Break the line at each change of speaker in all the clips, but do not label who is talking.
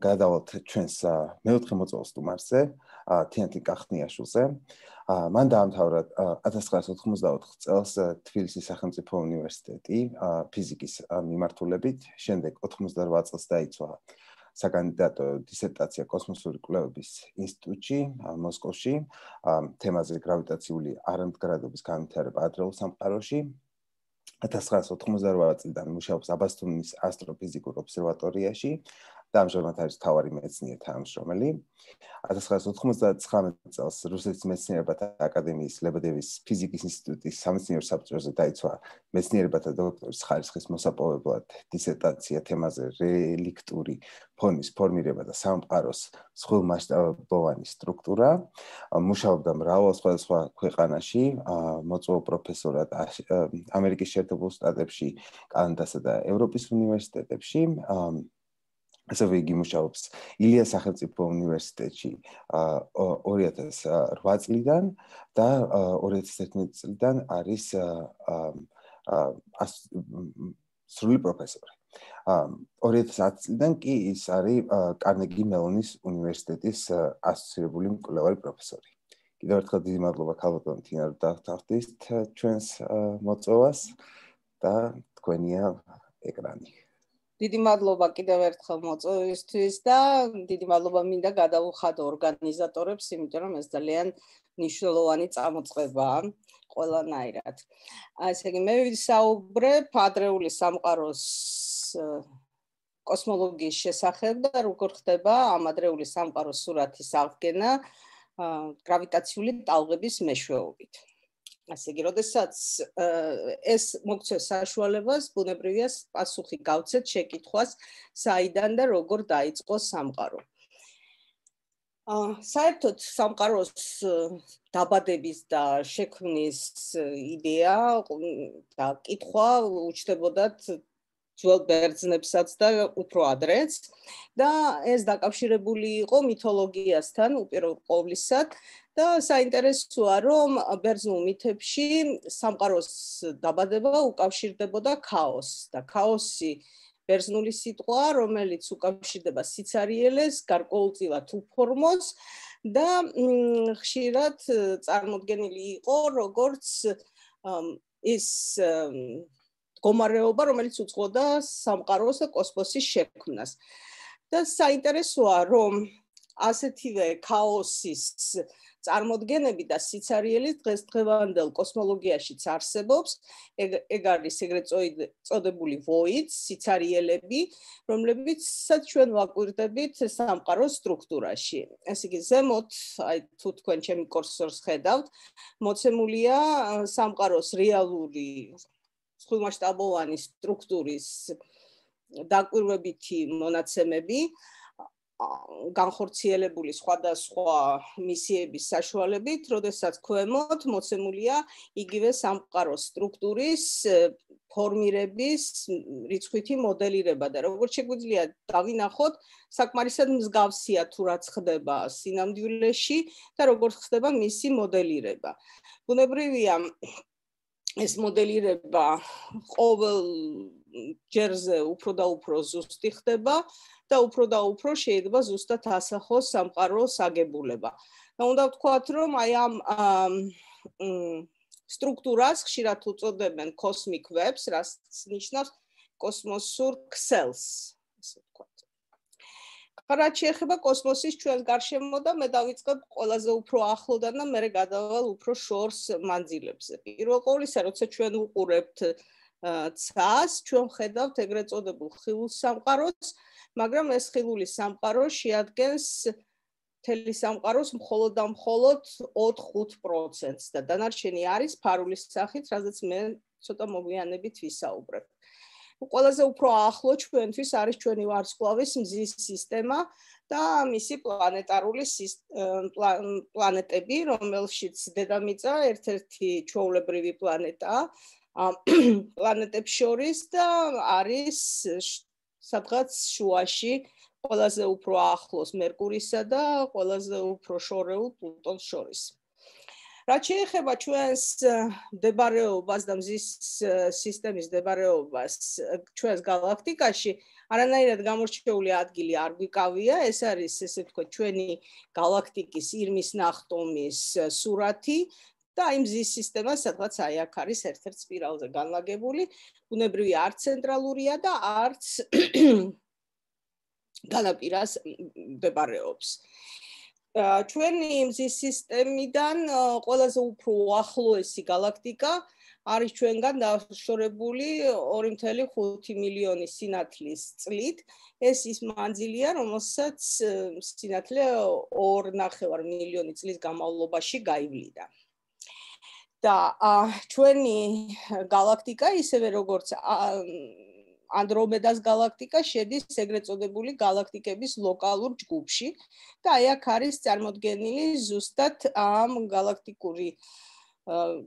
გადავალთ ჩვენს მეოთხე მოწვეულ სტუმარზე, თიანთი კახნიაშვილზე. მან დაამთავრა 1994 წელს თბილისის სახელმწიფო უნივერსიტეტი ფიზიკის მიმართულებით, შემდეგ 88 წელს დაიცვა საკანდიდატო დისერტაცია კოსმოსური კვლევების ინსტიტუტში მოსკოვში, თემაზე გრავიტაციული არამდგრადობის განვითარება ადრეულ სამყაროში. 1998 წლიდან მუშაობს აბასთუმნის ასტროფიზიკურ ობსერვატორიაში და ამჟამად არის თავარი მეცნიერ თანამშრომელი. 1999 წელს რუსეთის მეცნიერებათა აკადემიის ლებედევის ფიზიკის ინსტიტუტის სამეცნიერო საბჭოზე დაიცვა მეცნიერებათა დოქტორის ხარისხის მოსაპოვებლად დისერტაცია თემაზე რელიქტური ფონის ფორმირება და სამყაროს სხვილმასშტაბოვანი სტრუქტურა. მუშაობდა მრავალ სხვადასხვა ქვეყანაში, მოწვეულ პროფესორად ამერიკის შეერთებულ შტატებში, კანადასა და ევროპის უნივერსიტეტებში. ასევე იგი მუშაობს ილიას სახელმწიფო უნივერსიტეტში 2008 წლიდან და 2011 წლიდან არის სრული პროფესორი. 2010 წლიდან კი ის არის კარნეგი მელონის უნივერსიტეტის ასოცირებული მკვლევარი პროფესორი. კიდევ ერთხელ დიდი მადლობა ქალბატონ თინა რომ დაგხვდით ჩვენს მოწვევას და თქვენია ეკრანი.
დიდი მადლობა კიდევ ერთხელ მოწვევისთვის და დიდი მადლობა მინდა გადაუხადო ორგანიზატორებს, იმიტომ რომ ეს ძალიან ნიშნულოვანი წამოწყებაა ყველანაირად. ასე იგი მე ვისაუბრებ ადრეული სამყაროს კოსმოლოგიის შესახებ და როგორ ხდება ამ ადრეული სამყაროს სურათის აღდგენა გრავიტაციული ტალღების მეშვეობით. ასე იგი, როდესაც ეს მოგცეს საშუალებას, ბუნებრივია პასუხი გავცეთ შეკითხვას, საიდან და როგორ დაიწყო სამყარო. აა საერთოდ სამყაროს დაბადების და შექმნის იდეა და კითხვა უჩნდებოდათ ძველ ბერძნებსაც და უფრო ადრეც. და ეს დაკავშირებული იყო მითოლოგიასთან უპირობ ყოვლისად. და საინტერესოა რომ ბერძნულ მითებში სამყაროს დაბადება უკავშირდებოდა ქაოსს და ქაოსი ბერძნული სიტყვა რომელიც უკავშირდება სიცარიელეს გარკვეულწილად უფორმოს და ხშირად წარმოქმნილი იყო როგორც ის მდგომარეობა, რომელიც უძღვოდა სამყაროს და კოსმოსის შექმნას. და საინტერესოა, რომ ასეთივე ქაოსის წარმოქმნები და სიცარიელი დღესდღევანდელ კოსმოლოგიაშიც არსებობს. ეგ ეგ არის ეგრეთ წოდებული voids, სიცარიელები, რომლებიცაც ჩვენ ვაკვირდებით სამყაროს სტრუქტურაში. ესე იგი, ზემოთ, აი თუ თქვენ ჩემი კურსორს ხედავთ, მოცემულია სამყაროს რეალური სხვილმასშტაბოვანი სტრუქტურის დაკვირვებითი მონაცემები განხორციელებული სხვადასხვა მისიების საშუალებით, როდესაც ქვემოთ მოცემულია იგივე სამყაროს სტრუქტურის ფორმირების რიცხვითი მოდელირება და როგორც შეგვიძლია დავინახოთ, საკმარისად მსგავსია თუ რაც ხდება სინამდვილეში და როგორც ხდება მისი მოდელირება. ბუნებრივია ეს მოდელირება ყოველ ჯერზე უფრო და უფრო ზუსტი ხდება და უფრო და უფრო შეიძლება ზუსტად ასახოს სამყაროს აგებულება. და უნდა ვთქვათ, რომ აი ამ სტრუქტურას ხშირად უწოდებენ cosmic webs, რაც ნიშნავს კოსმოსურ ქსელს, ასე ვთქვათ. რაც შეეხება კოსმოსის ჩვენს გარშემო და მე დავიწყებ ყველაზე უფრო ახლოდან და მე გადავალ უფრო შორს მანძილებზე. პირველ ყოვლისა, როცა ჩვენ უყურებთ ცას, ჩვენ ხედავთ ეგრეთ წოდებულ ხილულ სამყაროს, მაგრამ ეს ხილული სამყარო შეადგენს თელი სამყაროს მხოლოდ და მხოლოდ 4-5%-ს და დანარჩენი არის ფარულის სახით, რაზეც მე ცოტა მოგვიანებით ვისაუბრებ. ყველაზე უფრო ახლო ჩვენთვის არის ჩვენი ვარსკვლავის მზის სისტემა და მისი პლანეტარული პლანეტები, რომელშიც დედამიწა ერთ-ერთი ჩვეულებრივი პლანეტაა პლანეტებს შორის და არის სადღაც შუაში ყველაზე უფრო ახლოს მერკურისა და ყველაზე უფრო შორეულ პლუტონს შორის. რაც შეეხება ჩვენს მდებარეობას და მზის სისტემის მდებარეობას ჩვენს galaktikაში, არანაირად გამორჩეული ადგილი არ გვიკავია, ეს არის ესე ვთქვათ ჩვენი galaktikis ირმის ნახტომის სურათი და აი მზის სისტემა სადღაც აი აქ არის ერთ-ერთ სპირალზე განლაგებული, უნებრივი არ ცენტრალურია და არც განაპირას მდებარეობს. ჩვენი მზის სისტემიდან ყველაზე უფრო ახლოესი galaktika არის ჩვენგან დაშორებული 2.5 მილიონი სინათლის წლით. ეს ის მანძილია, რომელსაც სინათლე 2.5 მილიონი წლის განმავლობაში გაივლიდა. და ჩვენი galaktika ისევე როგორც ანდრომედას galaktika შედის ეგრეთ წოდებული galaktikების ლოკალურ ჯგუფში და აი აქ არის წარმოდგენილი ზუსტად ამ galaktikuri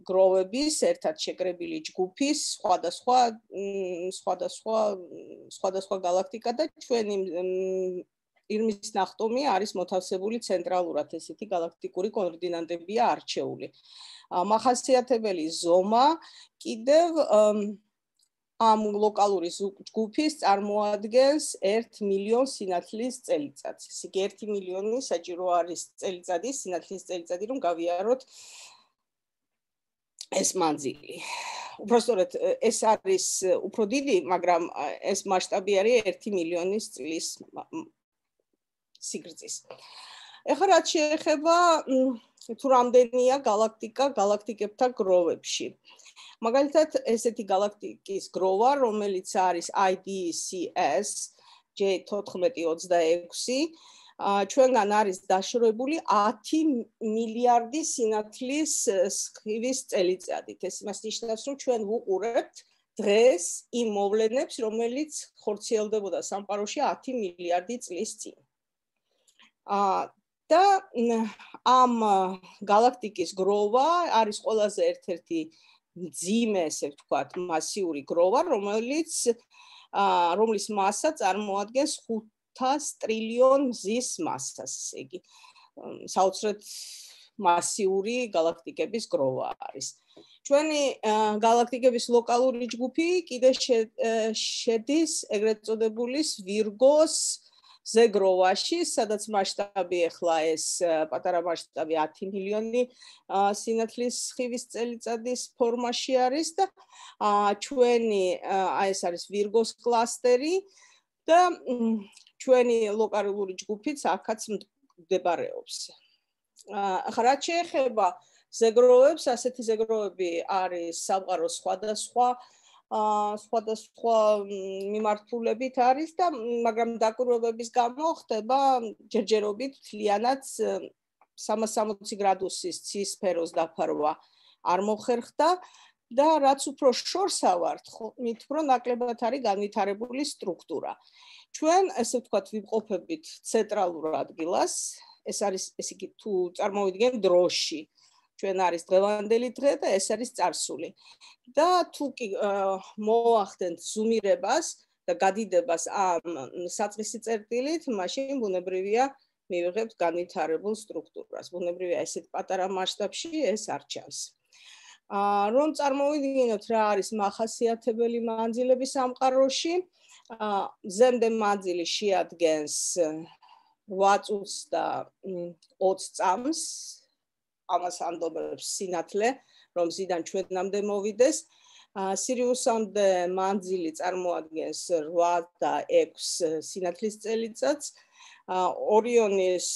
გროვების ერთად შეკრებილი ჯგუფის სხვადასხვა სხვადასხვა სხვადასხვა galaktika და ჩვენი ირმის ნახტომი არის მოთავსებული ცენტრალურად ესეთი galaktikuri კოორდინატებია არჩეული. მახასიათებელი ზომა კიდევ ამ ლოკალური ჯგუფის წარმოადგენს 1 მილიონ სინათლის წელიწადს. ისე 1 მილიონი საჭირო არის წელიწადი სინათლის წელიწადი რომ გავიაროთ ეს მანძილი. უბრალოდ ეს არის უფრო დიდი, მაგრამ ეს მასშტაბი არის 1 მილიონის წლის სიგრძის. ეხლა რაც შეეხება თუ რამდენია galaktika galaktikebta grovebshi. მაგალითად, ესეთი galaktikis grova, რომელიც არის IDCS J1426 ჩვენგან არის დაშროებული 10 მილიარდი სინათლის სხივის წელიწადით. ეს მას ნიშნავს, რომ ჩვენ ვუყურებთ დღეს იმ მოვლენებს, რომელიც ხორციელდებოდა სამყაროში 10 მილიარდი წლის წინ. აა და ამ galaktikis grova არის ყველაზე ერთ-ერთი ძიმე, ესე ვთქვათ, მასიური გროვა, რომელიც აა რომლის მასა წარმოადგენს 500 ტრილიონ მზის მასას, ესე იგი საოცრად მასიური galaktikების გროვა არის. ჩვენი galaktikების ლოკალური ჯგუფი კიდე შედის ეგრეთ წოდებული ვირგოს ზეგროვაში, სადაც მასშტაბი ახლა ეს პატარა მასშტაბი 10 მილიონი სინათლის სხივის წელიწადის ფორმაში არის და ჩვენი აი ეს არის ვირგოს კლასტერი და ჩვენი ლოკალური ჯგუფიც აქაც მდებარეობს. ახლა რა შეეხება ზეგროვებს, ასეთი ზეგროვები არის სამყაროს სხვადასხვა სხვადასხვა მიმართულებით არის და მაგრამ დაკვირვებების გამო ხდება ჯერჯერობით თლიანად 360 გრადუსის ცის სფეროს დაფარვა არ მოხერხდა და რაც უფრო შორსავართ, მით უფრო ნაკლებად არის განვითარებული სტრუქტურა. ჩვენ ესე ვთქვათ ვიმყოფებით ცენტრალურ ადგილას, ეს არის ესე იგი თუ წარმოვიდგენ დროში, ჩვენ არის დღევანდელი დღე და ეს არის წარსული. და თუ კი მოახდენთ ზუმირებას და გადიდებას ამ საწყისი წერტილით, მაშინ ბუნებრივია მივიღებთ განვითარებულ სტრუქტურას. ბუნებრივია ესეთ პატარა მასშტაბში ეს არ ჩანს. აა რომ წარმოვიდგინოთ რა არის მახასიათებელი მანძილები სამყაროში, აა ზემდე მანძილი შეადგენს 8 წუთს და 20 წამს ამას ანდობებს სინათლე, რომ ზიდან ჩვენამდე მოვიდეს. სირიუსამდე მანძილი წარმოადგენს 8 და 6 სინათლის წელიწადს. ორიონის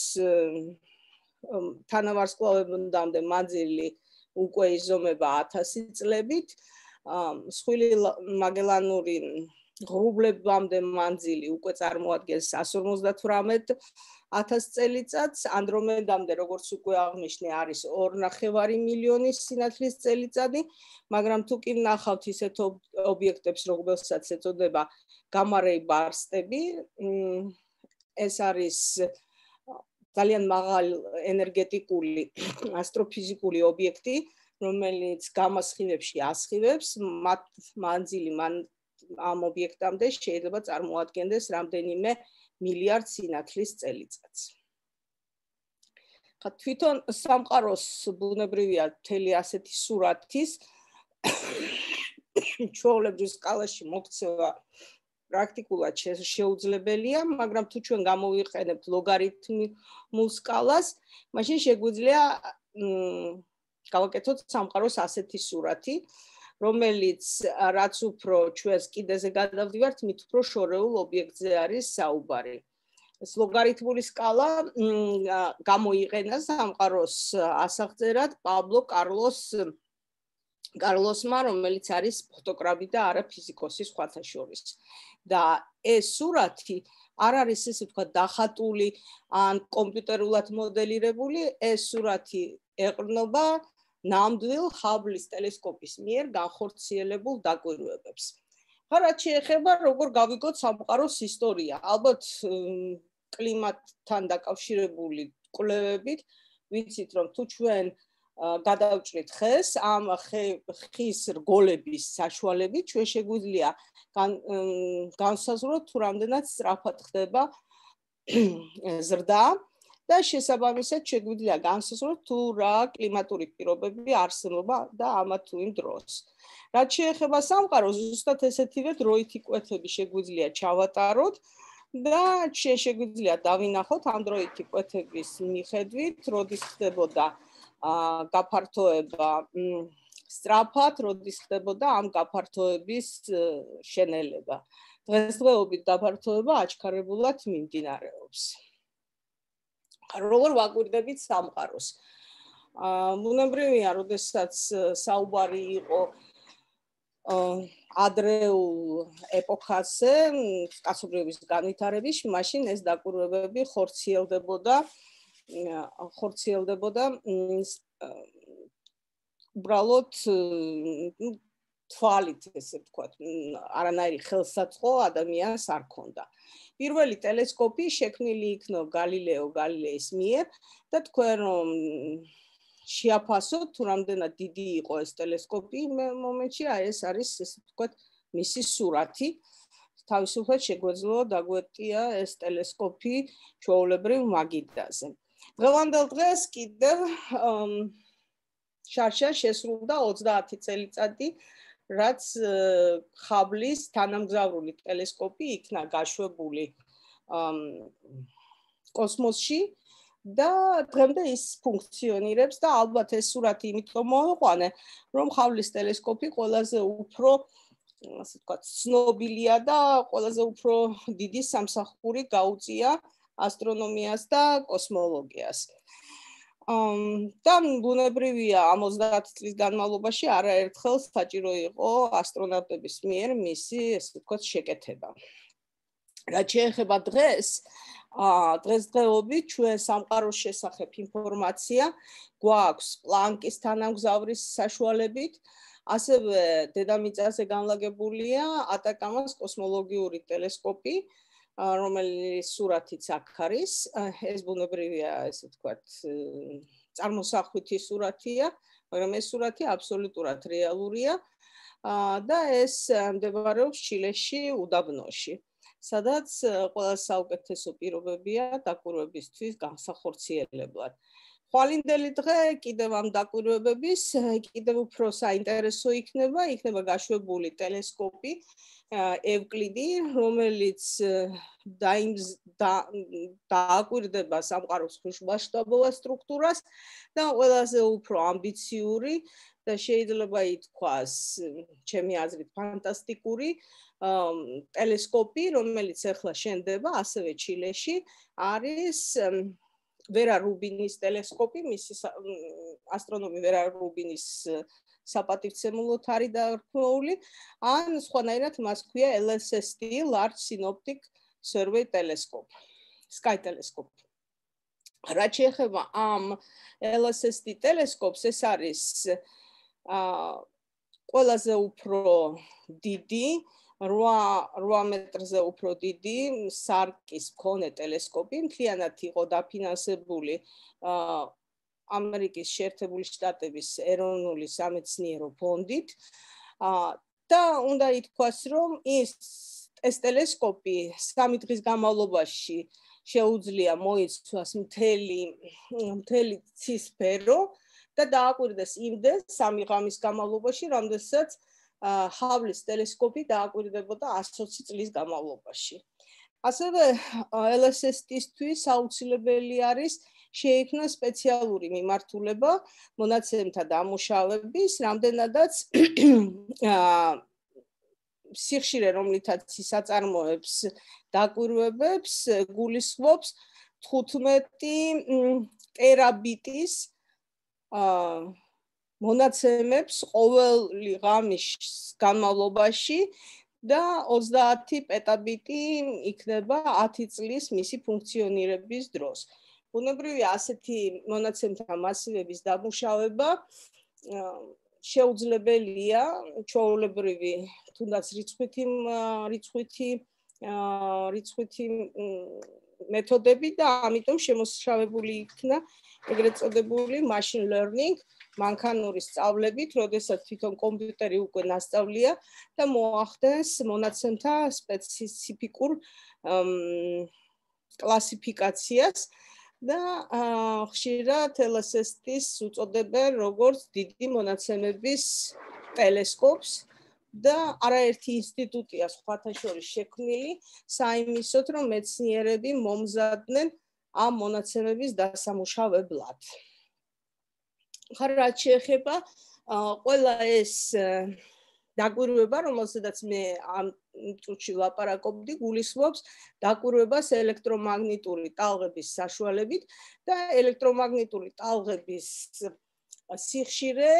თანავარსკვლავებამდე მანძილი უკვე იზომება 1000 წლებით. მსხვილი მაგელანური ღრუბლებამდე მანძილი უკვე წარმოადგენს 158 1000 წელიწადს, ანდრომედამდე როგორც უკვე აღნიშნე არის 2.5 მილიონი სინათლის წელიწადი, მაგრამ თუ კი ნახავთ ისეთ ობიექტებს, როგორცაც ეწოდება გამარეი ბარსტები, ეს არის ძალიან მაღალ ენერგეტიკული ასტროფიზიკული ობიექტი, რომელიც გამასხივებში ასხივებს, მათ მანძილი მან ამ ობიექტამდე შეიძლება წარმოადგენდეს რამდენიმე მილიარდ სინათლის წელიწადს. ხა თვითონ სამყაროს ბუნებრივია მთელი ასეთი სურათის ჩვეულებრივ სკალაში მოქცევა პრაქტიკულად შეუძლებელია, მაგრამ თუ ჩვენ გამოვიყენებთ ლოგარითმულ სკალას, მაშინ შეგვიძლია გავაკეთოთ სამყაროს ასეთი სურათი, რომელიც რაც უფრო ჩვენს კიდეზე გადავდივართ, მით უფრო შორეულ ობიექტზე არის საუბარი. ეს ლოგარითმული სკალა გამოიყენა სამყაროს ასახწერად პაბლო კარლოს კარლოსმა, რომელიც არის ფოტოგრაფი და არა ფიზიკოსი სხვათა შორის. და ეს სურათი არ არის ესე თქვა დახატული ან კომპიუტერულად მოდელირებული, ეს სურათი ეყრდნობა ნამდვილ ჰაბლის ტელესკოპის მიერ განხორციელებულ დაკვირვებებს. ხა რაც შეეხება როგორ გავიგოთ სამყაროს ისტორია, ალბათ კლიმატთან დაკავშირებული კვლევებით ვიცით რომ თუ ჩვენ გადავჭრით ხეს ამ ხის რგოლების საშუალებით ჩვენ შეგვიძლია განსაზღვროთ თუ რამდენად სწრაფად ხდება ზრდა და შესაბამისად შეგვიძლია განსაზღვროთ თუ რა კლიმატური პირობები არსებობა და ამა თუ იმ დროს. რაც შეეხება სამყაროს, ზუსტად ესეთივე დროითი კვეთები შეგვიძლია ჩავატაროთ და შეგვიძლია დავინახოთ ამ დროითი კვეთების მიხედვით, როდის ხდებოდა გაფართოება სტრაფად როდის ხდებოდა ამ გაფართოების შენელება. დღესდღეობით გაფართოება აჩქარებულად მიმდინარეობს. როგორ ვაკვირდებით სამყაროს? აა მუნებრივია, როდესაც საუბარი იყო ადრეულ ეპოქაზე, კაცობრიობის განვითარების, მაშინ ეს დაკვირვებები ხორციელდებოდა ხორციელდებოდა უბრალოდ თვალით ესე ვთქვათ, არანაირი ხელსაწყო ადამიანს არ ქონდა. პირველი ტელესკოპი შექმნილი იქნა გალილეო გალილეის მიერ და თქვენ რომ შეაფასოთ თუ რამდენად დიდი იყო ეს ტელესკოპი მომენტში აი ეს არის ესე ვთქვათ მისი სურათი თავისუფლად შეგვეძლო დაგვეტია ეს ტელესკოპი ჩვეულებრივ მაგიდაზე. დღევანდელ დღეს კიდევ შარშა შესრულდა 30 წელიწადი რაც ხაბლის თანამგზავრული ტელესკოპი იქნა გაშვებული კოსმოსში და დღემდე ის ფუნქციონირებს და ალბათ ეს სურათი იმიტომ მოიყვანე რომ ხავლის ტელესკოპი ყველაზე უფრო ასე ვთქვათ ცნობილია და ყველაზე უფრო დიდი სამსახური გაუწია ასტრონომიას და კოსმოლოგიას. ამ და ბუნებრივია 50 წლის განმავლობაში არაერთხელ საჭირო იყო ასტრონავტების მიერ მისი ესე ვთქვათ შეკეთება. რაც შეეხება დღეს, ა დღესდღეობით ჩვენ სამყაროს შესახებ ინფორმაცია გვაქვს პლანკის თანამგზავრის საშუალებით, ასევე დედამიწაზე განლაგებულია ატაკამას კოსმოლოგიური ტელესკოპი, რომელიც სურათიც აქ არის, ეს ბუნებრივია, ესე ვთქვათ, წარმოსახვითი სურათია, მაგრამ ეს სურათი აბსოლუტურად რეალურია და ეს მდებარეობს ჩილეში, უდაბნოში, სადაც ყველა საუკეთესო პირობებია დაკვირვებისთვის განსახორციელებლად. ხვალინდელი დღე კიდევ ამ დაკვირვებების კიდევ უფრო საინტერესო იქნება, იქნება გაშვებული ტელესკოპი ევკლიდი, რომელიც დააკვირდება სამყაროს ხუშმასშტაბოვან სტრუქტურას და ყველაზე უფრო ამბიციური და შეიძლება ითქვას, ჩემი აზრით, ფანტასტიკური ტელესკოპი, რომელიც ახლა შენდება ასევე ჩილეში, არის ვერა რუბინის ტელესკოპი, მისი ასტრონომი ვერა რუბინის საპატივცემულოდ არის დარქმეული, ან სხვანაირად მას ქვია LSST, Large Synoptic Survey Telescope, Sky Telescope. რაც შეეხება ამ LSST ტელესკოპს, ეს არის აა ყველაზე უფრო დიდი 8 8 მეტრზე უფრო დიდი სარკის მქონე ტელესკოპი. მთლიანად იყო დაფინანსებული ამერიკის შეერთებული შტატების ეროვნული სამეცნიერო ფონდით. და უნდა ითქვას რომ ის ეს ტელესკოპი სამი დღის განმავლობაში შეუძლია მოიცვას მთელი მთელი ცისფერო და დააკვირდეს იმდენ სამი ღამის განმავლობაში, რამდენსაც ჰავლის ტელესკოპი დააკვირდებოდა 120 წლის განმავლობაში. ასევე LSST-ისთვის აუცილებელი არის შეიქმნა სპეციალური მიმართულება მონაცემთა დამუშავების, რამდენადაც სიხშირე რომლითაც საწარმოებს დაკვირვებებს გულისხმობს 15 ტერაბიტის აა მონაცემებს ყოველი ღამის განმავლობაში და 30 პეტაბიტი იქნება 10 წლის მისი ფუნქციონირების დროს. ბუნებრივი ასეთი მონაცემთა მასივების დამუშავება შეუძლებელია ჩაოლებრივი თუნდაც რიცხვითი რიცხვითი რიცხვითი მეთოდები და ამიტომ შემოსშავებული იქნა ეგრეთ წოდებული machine learning მანქანური სწავლებით, როდესაც თვითონ კომპიუტერი უკვე ნასწავლია და მოახდენს მონაცემთა სპეციფიკურ კლასიფიკაციას და ხშირად LSST-ს უწოდებენ როგორც დიდი მონაცემების ტელესკოპს და არაერთი ინსტიტუტია სხვათა შორის შექმნილი საიმისოთ რომ მეცნიერები მომზადდნენ ამ მონაცემების დასამუშავებლად. ხარ რა შეეხება ყველა ეს დაკვირვება, რომელსაც მე ამ წუთში ლაპარაკობდი, გულისხმობს დაკვირვებას ელექტრომაგნიტური ტალღების საშუალებით და ელექტრომაგნიტური ტალღების სიხშირე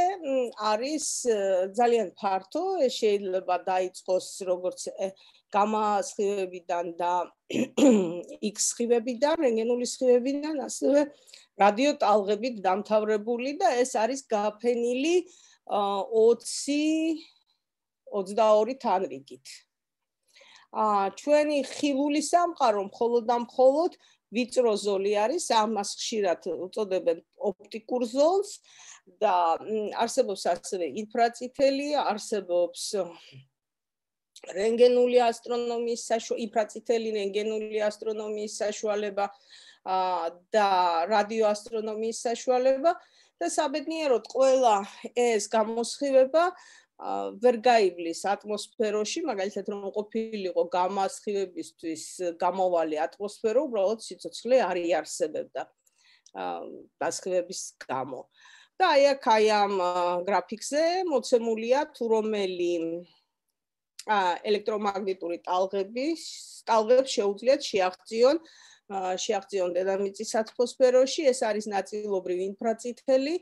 არის ძალიან ფართო, შეიძლება დაიწყოს როგორც გამა სხივებიდან და X სხივებიდან, რენტგენული სხივებიდან, ასევე რადიო ტალღებით დამთავრებული და ეს არის გაფენილი 20 22 თანრიგით. აა ჩვენი ხილული სამყარო მხოლოდ და მხოლოდ ვიწრო ზოლი არის, ამას ხშირად უწოდებენ ოპტიკურ ზოლს და არსებობს ასევე ინფრაწითელი, არსებობს რენტგენული ასტრონომიის საშუალება, ინფრაწითელი რენტგენული ასტრონომიის საშუალება და რადიოასტრონომიის საშუალება და საბედნიეროდ ყველა ეს გამოსხივება ვერ გაივლის ატმოსფეროში, მაგალითად რომ ყოფილიყო გამასხივებისთვის გამოვალი ატმოსფერო, უბრალოდ სიცოცხლე არ იარსებებდა დასხივების გამო. და აი აქ აი ამ გრაფიკზე მოცემულია თუ რომელი ელექტრომაგნიტური ტალღების ტალღებს შეუძლიათ შეაღწიონ შეაღწიონ დედამიწის ატმოსფეროში, ეს არის ნაწილობრივ ინფრაწითელი,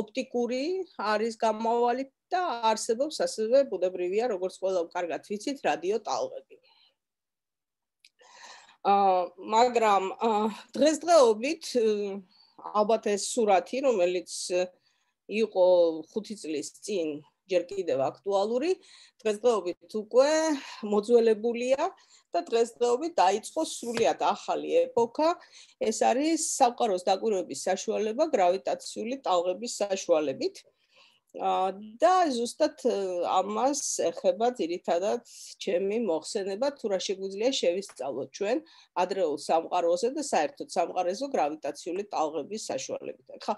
ოპტიკური არის გამავალი და არსებობს ასევე ბუნებრივია, როგორც ყველა კარგად ვიცით, რადიო ტალღები. აა მაგრამ დღესდღეობით ალბათ ეს სურათი, რომელიც იყო 5 წლის წინ ჯერ კიდევ აქტუალური, დღესდღეობით უკვე მოძველებულია და დღესდღეობით დაიწყო სრულიად ახალი ეპოქა. ეს არის სამყაროს დაკვირვების საშუალება გრავიტაციული ტალღების საშუალებით. და ზუსტად ამას ეხება ძირითადად ჩემი მოხსენება თუ რა შეგვიძლია შევისწავლოთ ჩვენ ადრეულ სამყაროზე და საერთოდ სამყაროზე გრავიტაციული ტალღების საშუალებით. ხა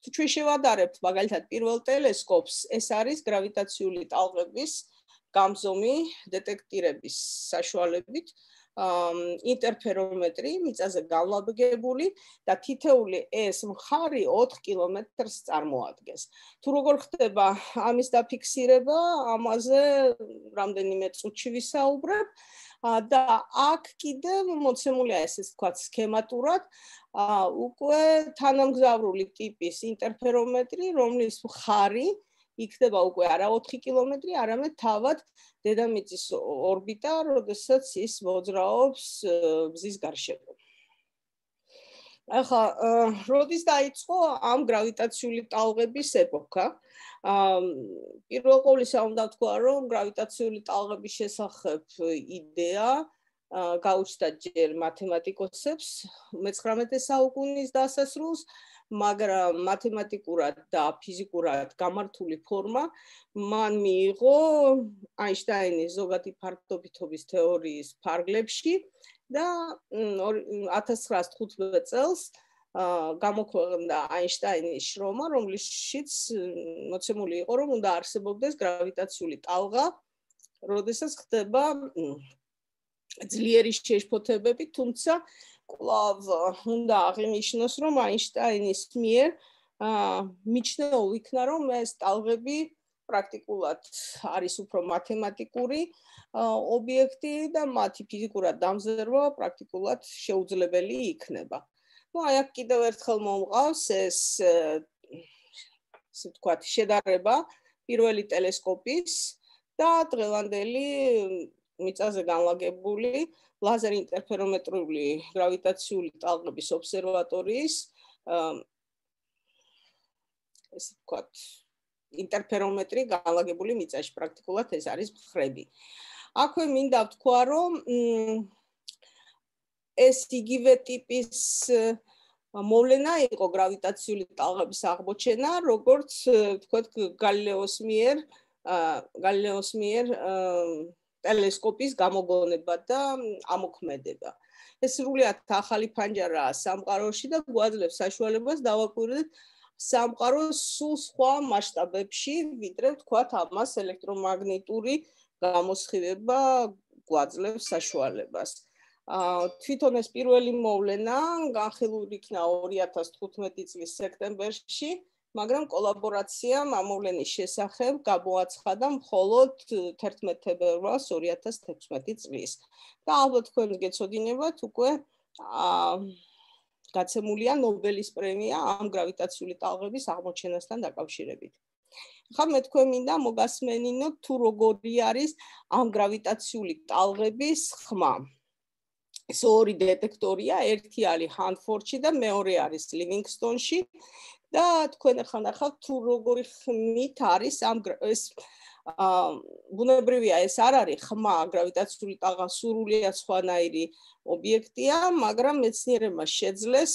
თუ ჩვენ შევადარებთ მაგალითად პირველ ტელესკოპს, ეს არის გრავიტაციული ტალღების გამზომი დეტექტირების საშუალებით. ინტერფერომეტრი მიწაზე განლაგებული და თითეული ეს მხარი 4 კილომეტრს წარმოადგენს. თუ როგორ ხდება ამის დაფიქსირება, ამაზე რამდენიმე წუთში ვისაუბრებ და აქ კიდევ მოცემულია ესე თქვა სქემატურად უკვე თანამგზავრული ტიპის ინტერფერომეტრი, რომლის მხარი იქნება უკვე არა 4 კილომეტრი, არამედ თავად დედამიწის ორბიტა, როდესაც ის მოძრაობს მზის გარშემო. ახლა, როდის დაიწყო ამ გრავიტაციული ტალღების ეპოქა? აა პირველ ყოვლისა უნდა თქვა, რომ გრავიტაციული ტალღების შესახებ იდეა გაუჩნდა ჯერ მათემატიკოსებს მე-19 საუკუნის დასასრულს, მაგრამ მათემატიკურად და ფიზიკურად გამართული ფორმა მან მიიღო აინშტაინის ზოგადი ფარდობითობის თეორიის ფარგლებში და 1915 წელს გამოქვეყნდა აინშტაინის შრომა, რომლისშიც მოცემული იყო, რომ უნდა არსებობდეს გრავიტაციული ტალღა, როდესაც ხდება ძლიერი შეშფოთებები, თუმცა კლავ უნდა აღინიშნოს, რომ აინშტაინის მიერ მიჩნეულ იქნა, რომ ეს ტალღები პრაქტიკულად არის უფრო მათემატიკური ობიექტი და მათი ფიზიკურად დამზერვა პრაქტიკულად შეუძლებელი იქნება. ну აი აქ კიდევ ერთხელ მომყავს ეს ასე ვთქვათ შედარება პირველი ტელესკოპის და დღევანდელი მიწაზე განლაგებული ლაზერ ინტერფერომეტრული გრავიტაციული ტალღების ობსერვატორიის ესე თქვა ინტერფერომეტრი განლაგებული მიწაში პრაქტიკულად ეს არის ხრები. აქვე მინდა ვთქვა რომ ეს იგივე ტიპის მოვლენა იყო გრავიტაციული ტალღების აღმოჩენა, როგორც თქვა გალილეოს მიერ გალილეოს მიერ ტელესკოპის გამოგონება და ამოქმედება. ეს სრულიად ახალი ფანჯარაა სამყაროში და გვაძლევს საშუალებას დავაკვირდეთ სამყაროს სულ სხვა მასშტაბებში, ვიდრე ვთქვათ ამას ელექტრომაგნიტური გამოსხივება გვაძლევს საშუალებას. აა თვითონ ეს პირველი მოვლენა განხილული იქნა 2015 წლის სექტემბერში, მაგრამ კოლაბორაცია მამოვლენის შესახებ გამოაცხადა მხოლოდ 11 თებერვალს 2016 წლის. და ალბათ თქვენ გეცოდინებათ უკვე აა გაცემულია ნობელის პრემია ამ გრავიტაციული ტალღების აღმოჩენასთან დაკავშირებით. ხა მე თქვენ მინდა მოგასმენინოთ თუ როგორი არის ამ გრავიტაციული ტალღების ხმა. ეს ორი დეტექტორია, ერთი არის ჰანფორდში და მეორე არის ლივინგსტონში და თქვენ ახლა ნახავთ თუ როგორი ხმით არის ამ ეს აა ბუნებრივია ეს არ არის ხმა გრავიტაციული ტალღა სურულია სხვანაირი ობიექტია, მაგრამ მეცნიერებმა შეძლეს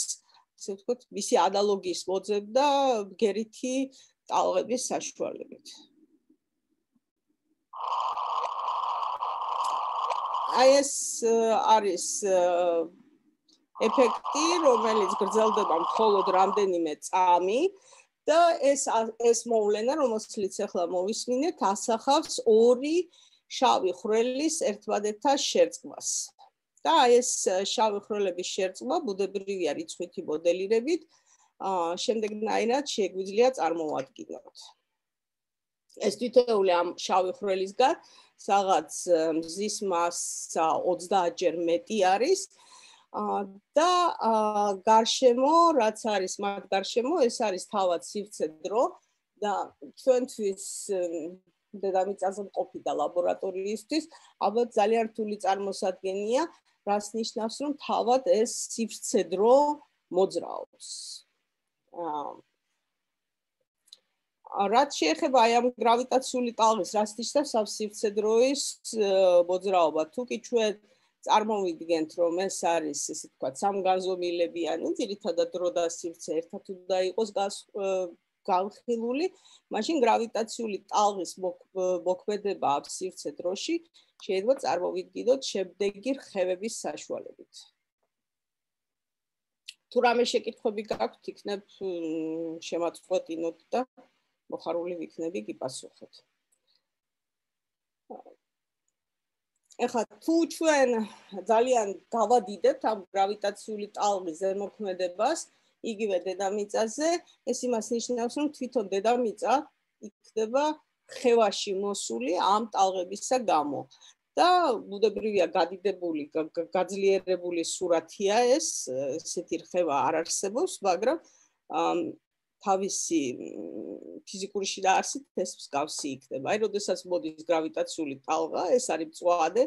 ესე ვთქვათ მისი ანალოგიის მოძებნა გერითი ტალღების საშუალებით. აი ეს არის ეფექტი, რომელიც გრძელდება მხოლოდ რამდენიმე წამი და ეს ეს მოვლენა, რომელსაც ახლა მოვისმინეთ, ასახავს ორი შავი ხვრელის ერთმანეთთან შერწყმას. და ეს შავი ხვრელების შერწყმა ბუნებრივია რიცხვითი მოდელირებით, აა შემდეგნაირად შეგვიძლია წარმოვადგინოთ. ეს თითოეული ამ შავი ხვრელისგან რაღაც მზის მასა 30 ჯერ მეტი არის და გარშემო რაც არის მათ გარშემო ეს არის თავად სივრცე დრო და ჩვენთვის დედამიწაზე მყოფი და ლაბორატორიისთვის ალბათ ძალიან რთული წარმოსადგენია რას ნიშნავს რომ თავად ეს სივრცე დრო მოძრაობს. რაც შეეხება აი ამ გრავიტაციული ტალღის რას ნიშნავს ამ სივრცე დროის მოძრაობა? თუ კი ჩვენ წარმოვიდგენთ რომ ეს არის ესე თქვა სამგანზომილებიანი ძირითადად დრო და სივრცე ერთად უნდა იყოს განხილული მაშინ გრავიტაციული ტალღის მოქმედება ამ სივრცე დროში შეიძლება წარმოვიდგინოთ შემდეგი რხევების საშუალებით თუ რამე შეკითხვები გაქვთ იქნებ შემაწყვეტინოთ და მოხარული ვიქნები გიპასუხოთ. ეხლა თუ ჩვენ ძალიან გავადიდებთ ამ გრავიტაციული ტალღის ზემოქმედებას იგივე დედამიწაზე, ეს იმას ნიშნავს, რომ თვითონ დედამიწა იქნება ხევაში მოსული ამ ტალღებისა გამო. და ბუნებრივია გადიდებული, გაძლიერებული სურათია ეს, ესეთი ხევა არ არსებობს, მაგრამ თავისი ფიზიკური შედარსით ეს მსგავსი იქნება. აი, როდესაც მოდის გრავიტაციული ტალღა, ეს არის მწვადე,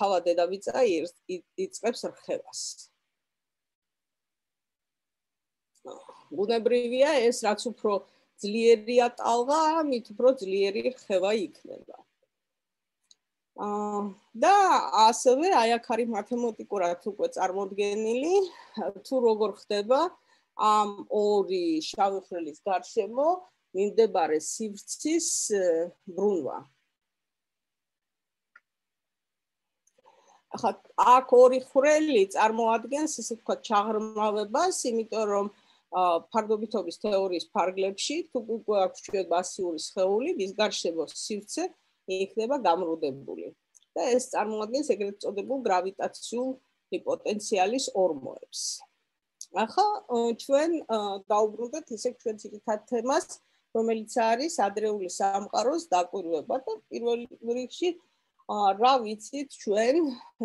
თავად დედამიწა იწყებს რხევას. ბუნებრივია ეს რაც უფრო ძლიერია ტალღა, მით უფრო ძლიერი რხევა იქნება. აა და ასევე აი აქ არის მათემატიკურად უკვე წარმოდგენილი თუ როგორ ხდება ამ ორი შავი ხვრელის გარშემო მიმდებარე სივრცის ბრუნვა. ახლა აქ ორი ხვრელი წარმოადგენს ესე თქვა ჩაღრმავებას, იმიტომ რომ ფარდობითობის თეორიის ფარგლებში თუ გვაქვს ჩვენ მასიური სხეული, ვის გარშემო სივრცე იქნება გამრუდებული. და ეს წარმოადგენს ეგრეთ წოდებულ გრავიტაციულ პოტენციალის ორმოებს. ახლა ჩვენ დაუბრუნდეთ ისე ჩვენ ცირითად თემას, რომელიც არის ადრეული სამყაროს დაკვირვება და პირველ რიგში რა ვიცით ჩვენ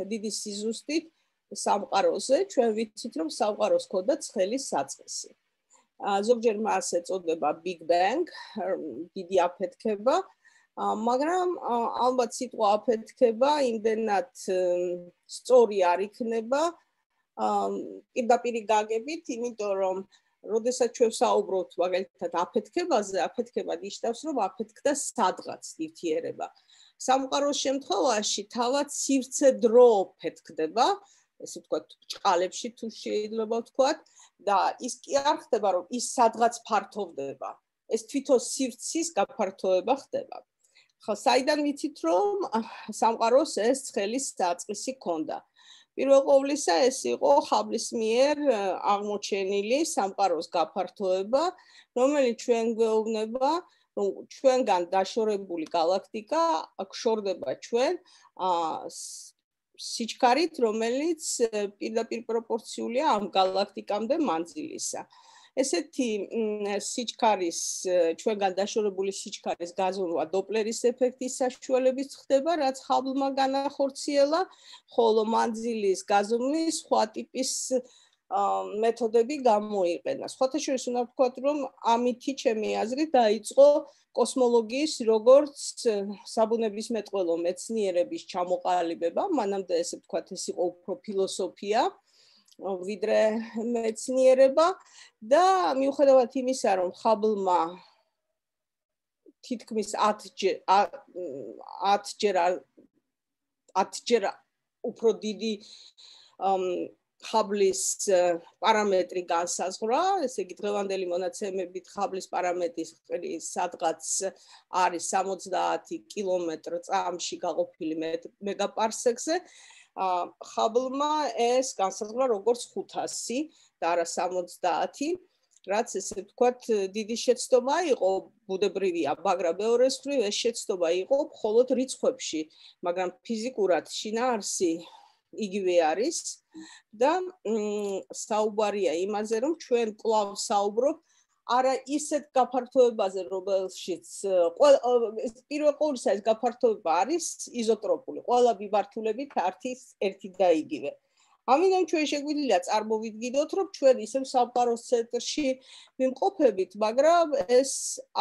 დიდი სიზუსტით სამყაროზე, ჩვენ ვიცით რომ სამყაროს ქონდა ცხელის საწყისი. ზოგჯერ მას ეწოდება Big Bang, დიდი აფეთქება, მაგრამ ალბათ სიტყვა აფეთქება იმდენად სწორი არ იქნება პირდაპირ გაგებით, იმიტომ რომ როდესაც ჩვენ საუბრობთ მაგალითად აფეთქებაზე, აფეთქება ნიშნავს, რომ აფეთქდა სადღაც ნივთიერება. სამყაროს შემთხვევაში თავად სივრცე დრო ფეთქდება, ესე ვთქვათ, ჭყალებში თუ შეიძლება ვთქვათ და ის კი არ ხდება, რომ ის სადღაც ფართოვდება. ეს თვითონ სივრცის გაფართოება ხდება. ხო, საიდან ვიცით, რომ სამყაროს ეს ცხელის დაწყისი ქონდა? პირველ ყოვლისა ეს იყო ხაბლის მიერ აღმოჩენილი სამყაროს გაფართოება, რომელიც ჩვენ გვეუბნება, რომ ჩვენგან დაშორებული galaktika აქ შორდება ჩვენ სიჩქარით, რომელიც პირდაპირ პროპორციულია ამ galaktikამდე მანძილისა. ესეთი სიჩქარის ჩვენგან დაშორებული სიჩქარის გაზრვა დოპლერის ეფექტის საშუალებით ხდება, რაც ხაბლმა განახორციელა, ხოლო მანძილის გაზრვის სხვა ტიპის მეთოდები გამოიყენა. სხვათა შორის უნდა ვთქვათ, რომ ამითი ჩემი აზრით დაიწყო კოსმოლოგიის როგორც საბუნების მეტყველო მეცნიერების ჩამოყალიბება, მანამდე ესე ვთქვათ, ეს იყო უფრო ფილოსოფია. ვიდრე მეცნიერება და მიუხედავად იმისა, რომ ხაბლმა თითქმის 10 ჯერ 10 ჯერ 10 ჯერ უფრო დიდი ხაბლის პარამეტრი განსაზღვრა, ესე იგი დღევანდელი მონაცემებით ხაბლის პარამეტრი სადღაც არის 70 კილომეტრ წამში გაყოფილი მეგაპარსექზე. ხაბლმა ეს განსაზღვრა როგორც 500 და არა 70 რაც ესე ვთქვათ დიდი შეცდომა იყო ბუნებრივია, მაგრამ მეორე მხრივ ეს შეცდომა იყო მხოლოდ რიცხვებში, მაგრამ ფიზიკურად შინაარსი იგივე არის და საუბარია იმაზე, რომ ჩვენ კლავ საუბრობ არა ისეთ გაფართოებაზე, რომელშიც პირველ ყოვლისა ეს გაფართოება არის იზოტროპული. ყველა მიმართულებით არის ერთი და იგივე. ამიტომ ჩვენ შეგვიძლია წარმოვიდგინოთ, რომ ჩვენ ისევ სამყაროს ცენტრში ვიმყოფებით, მაგრამ ეს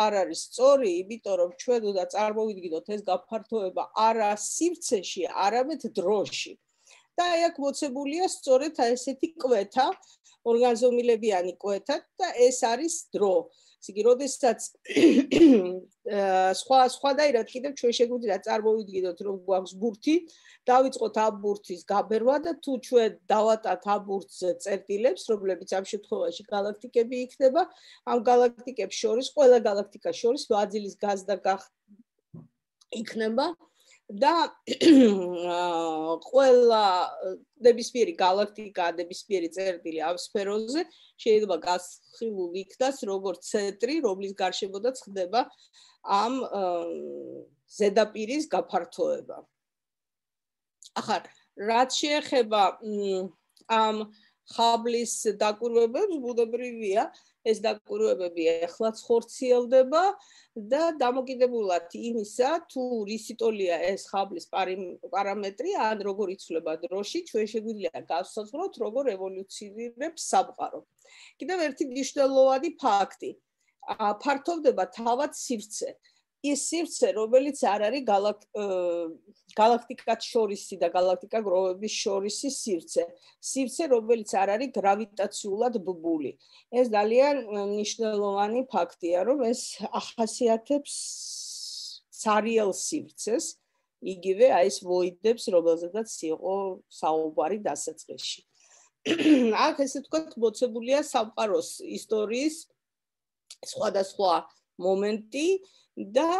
არ არის სწორი, იმიტომ რომ ჩვენ უნდა წარმოვიდგინოთ ეს გაფართოება არა სივრცეში, არამედ დროში. და აქ მოცებულია სწორედ ესეთი კვეთა, ორგანიზმილებიანი კვეთა და ეს არის დრო. ისე იგი, როდესაც სხვა სხვადაირად კიდევ ჩვენ შეგვიძლია წარმოვიდგინოთ, რომ გვაქვს ბურთი, დავიწყოთ ამ ბურთის გაბერვა და თუ ჩვენ დავატათ ამ ბურთს წერტილებს, რომლებიც ამ შემთხვევაში galaktikები იქნება, ამ galaktikებს შორის, ყველა galaktika შორის ვაძილის გაზდა იქნება და ყველა ნებისმიერი galaktika, ნებისმიერი წერტილი ამ სფეროზე შეიძლება გასხილულ იქნას როგორც ცენტრი, რომლის გარშემოდაც ხდება ამ ზედაპირის გაფართოება. ახლა რაც შეეხება ამ ხაბლის დაკვირვებებს, ბუნებრივია, ეს დაკვირვებები ახლაც ხორციელდება და დამოკიდებულად იმისა, თუ რისიტოლია ეს ხაბლის პარამეტრი, ან როგორ იცვლება დროში, ჩვენ შეგვიძლია გავსაზღვროთ, როგორ ევოლუცირებს სამყარო. კიდევ ერთი მნიშვნელოვანი ფაქტი. ფართოვდება თავად სივრცე. ის სივრცე, რომელიც არ არის galaktikat შორისი და galaktika გროვების შორისი სივრცე. სივრცე, რომელიც არ არის გრავიტაციულად ბბული. ეს ძალიან მნიშვნელოვანი ფაქტია, რომ ეს ახასიათებს სარიელ სივრცეს, იგივე აი ეს ვოიდებს, რომელზედაც იყო საუბარი დასაწყისში. აქ ესე ვთქვათ, მოცემულია სამყაროს ისტორიის სხვადასხვა მომენტი და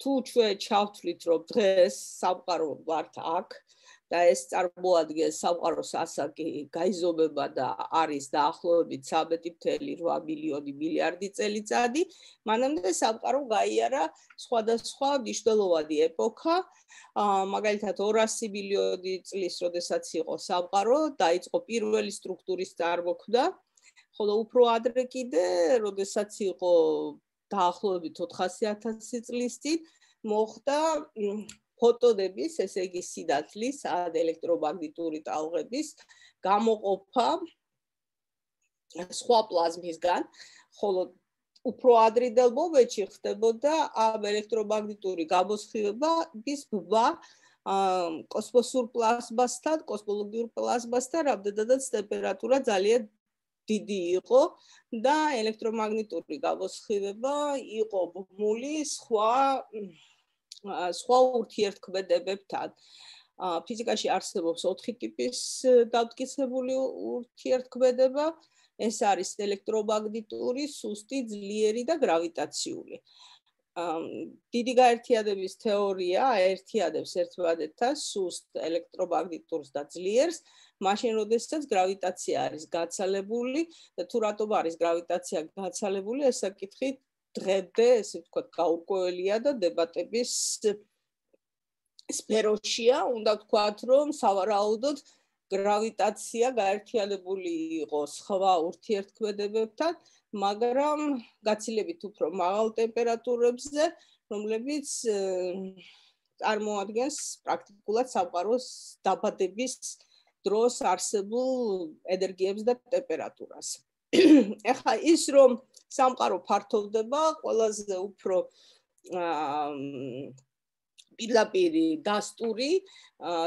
თუ ჩვენ ჩავთვლით რომ დღეს სამყარო ვართ აქ და ეს წარმოადგენს სამყაროს ასაკი გაიზომება და არის დაახლოებით 13.8 მილიონი მილიარდი წელიწადი მანამდე სამყარო გაიარა სხვადასხვა მნიშვნელოვანი ეპოქა. მაგალითად 200 მილიონი წლის როდესაც იყო სამყარო დაიწყო პირველი სტრუქტურის წარმოქმნა. ხოლო უფრო ადრე კიდე როდესაც იყო დაახლოებით 400000 წლის წინ მოხდა ფოტონების, ესე იგი სინათლის, ან ელექტრომაგნიტური ტალღების გამოყოფა სხვა პლაზმისგან, ხოლო უფრო ადრინდელ მომენტში ხდებოდა ამ ელექტრომაგნიტური გამოსხივების ბვა კოსმოსურ პლაზმასთან, კოსმოლოგიურ პლაზმასთან, რამდენადაც ტემპერატურა ძალიან დიდი იყო და ელექტრომაგნიტური გამოსხივება იყო ბმული სხვა სხვა ურთიერთქმედებებთან. ფიზიკაში არსებობს 4 ტიპის დამტკიცებული ურთიერთქმედება. ეს არის ელექტრომაგნიტური, სუსტი, ძლიერი და გრავიტაციული. დიდი გაერთიანების თეორია აერთიანებს ერთმანეთთან სუსტ ელექტრომაგნიტურს და ძლიერს, მაშინ როდესაც გრავიტაცია არის გაცალებული და თუ რატომ არის გრავიტაცია გაცალებული, ეს საკითხი დღემდე ესე ვთქვათ გაურკვეველია და დებატების სფეროშია, უნდა ვთქვათ, რომ სავარაუდოდ გრავიტაცია გაერთიანებული იყო სხვა ურთიერთქმედებებთან, მაგრამ გაცილებით უფრო მაღალ ტემპერატურებზე, რომლებიც წარმოადგენს პრაქტიკულად სამყაროს დაბადების დროს არსებულ ენერგიებს და ტემპერატურას. ეხლა ის რომ სამყარო ფართოვდება ყველაზე უფრო პირდაპირი დასტური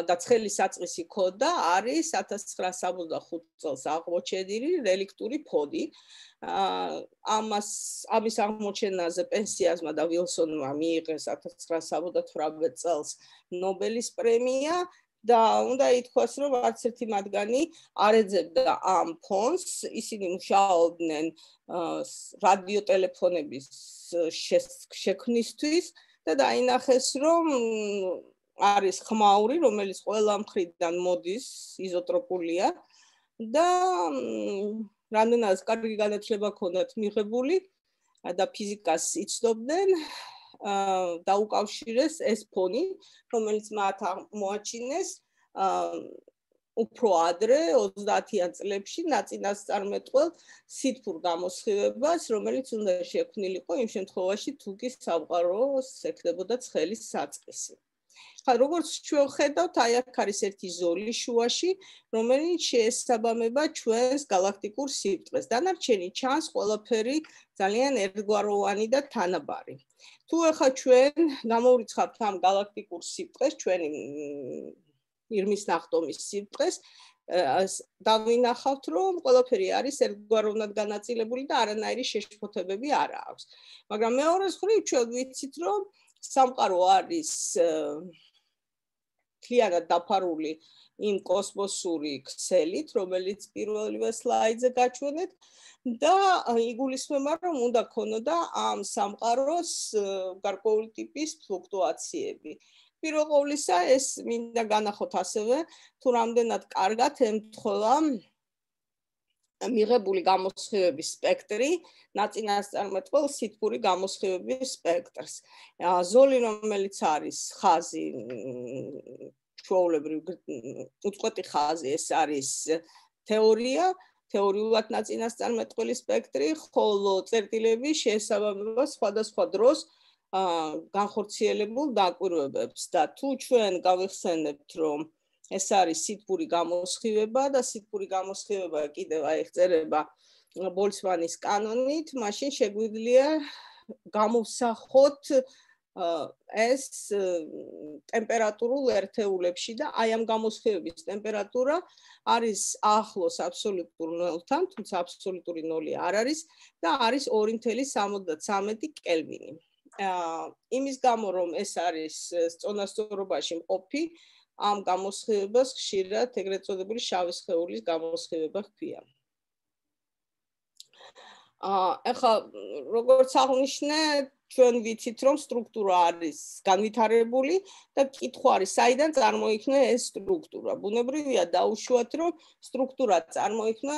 და ცხელი საწყისი ქოდა არის 1965 წელს აღმოჩენილი რელიქტური ფოდი. ამას ამის აღმოჩენაზე პენსიაზმა და ვილსონმა მიიღეს 1978 წელს ნობელის პრემია და უნდა ითქვას, რომ არც ერთი მათგანი არ ეძებდა ამ ფონს, ისინი მუშაობდნენ რადიოტელეფონების შექმნისთვის და დაინახეს, რომ არის ხმაური, რომელიც ყველა მხრიდან მოდის, იზოტროპულია და რამდენად კარგი განათლება ჰქონდათ მიღებული და ფიზიკას იცნობდნენ, დაუკავშირეს ეს ფონი, რომელიც მათ მოაჩინეს უფრო ადრე 30-იან წლებში ნაწინასწარმეტყველთ სითფურ გამოსხივებას, რომელიც უნდა შექმნილიყო იმ შემთხვევაში, თუ კი სამყაროს ექნებოდა ცხელის საწყისი. ხა როგორც ჩვენ ხედავთ, აი აქ არის ერთი ზოლი შუაში, რომელიც შეესაბამება ჩვენს galaktikur სიბრტყეს. დანარჩენი ჩანს ყველაფერი ძალიან ერთგვაროვანი და თანაბარი. თუ ახლა ჩვენ გამოვიცხავთ ამ galaktikur სიბრტყეს, ჩვენი ირმის ნახტომის სიბრტყეს, დავინახავთ, რომ ყველაფერი არის ერთგვაროვნად განაწილებული და არანაირი შეშფოთებები არ აქვს. მაგრამ მეორე მხრივ ჩვენ ვიცით, რომ სამყარო არის მთლიანად დაფარული იმ კოსმოსური ქსელით, რომელიც პირველივე სლაიდზე გაჩვენეთ და იგულისხმება, რომ უნდა ქონოდა ამ სამყაროს გარკვეული ტიპის ფლუქტუაციები. პირველ ყოვლისა ეს მინდა განახოთ ასევე, თუ რამდენად კარგად ემთხვევა მიღებული გამოსხივების სპექტრი ნაწინასწარმეტყველს სითბური გამოსხივების სპექტრს. ზოლი რომელიც არის ხაზი ჩვეულებრივ უწყვეტი ხაზი ეს არის თეორია თეორიულად ნაწინასწარმეტყველი სპექტრი, ხოლო წერტილები შეესაბამება სხვადასხვა დროს განხორციელებულ დაკვირვებებს და თუ ჩვენ გავიხსენებთ რომ ეს არის სითბური გამოსხივება და სითბური გამოსხივება კიდევ აიხწერება ბოლცმანის კანონით, მაშინ შეგვიძლია გამოვსახოთ ეს ტემპერატურულ ერთეულებში და აი ამ გამოსხივების ტემპერატურა არის ახლოს აბსოლუტურ ნოლთან, თუმცა აბსოლუტური ნოლი არ არის და არის 2.73 კელვინი. აა იმის გამო რომ ეს არის სწონასწორობაში მყოფი, ამ გამოსხივებას ხშირად ეგრეთ წოდებული შავი სხეულის გამოსხივება ჰქვია. აა ეხლა როგორც აღნიშნე, ჩვენ ვიცით, რომ სტრუქტურა არის განვითარებული და კითხვა არის, საიდან წარმოიქმნა ეს სტრუქტურა. ბუნებრივია დაუშვათ, რომ სტრუქტურა წარმოიქმნა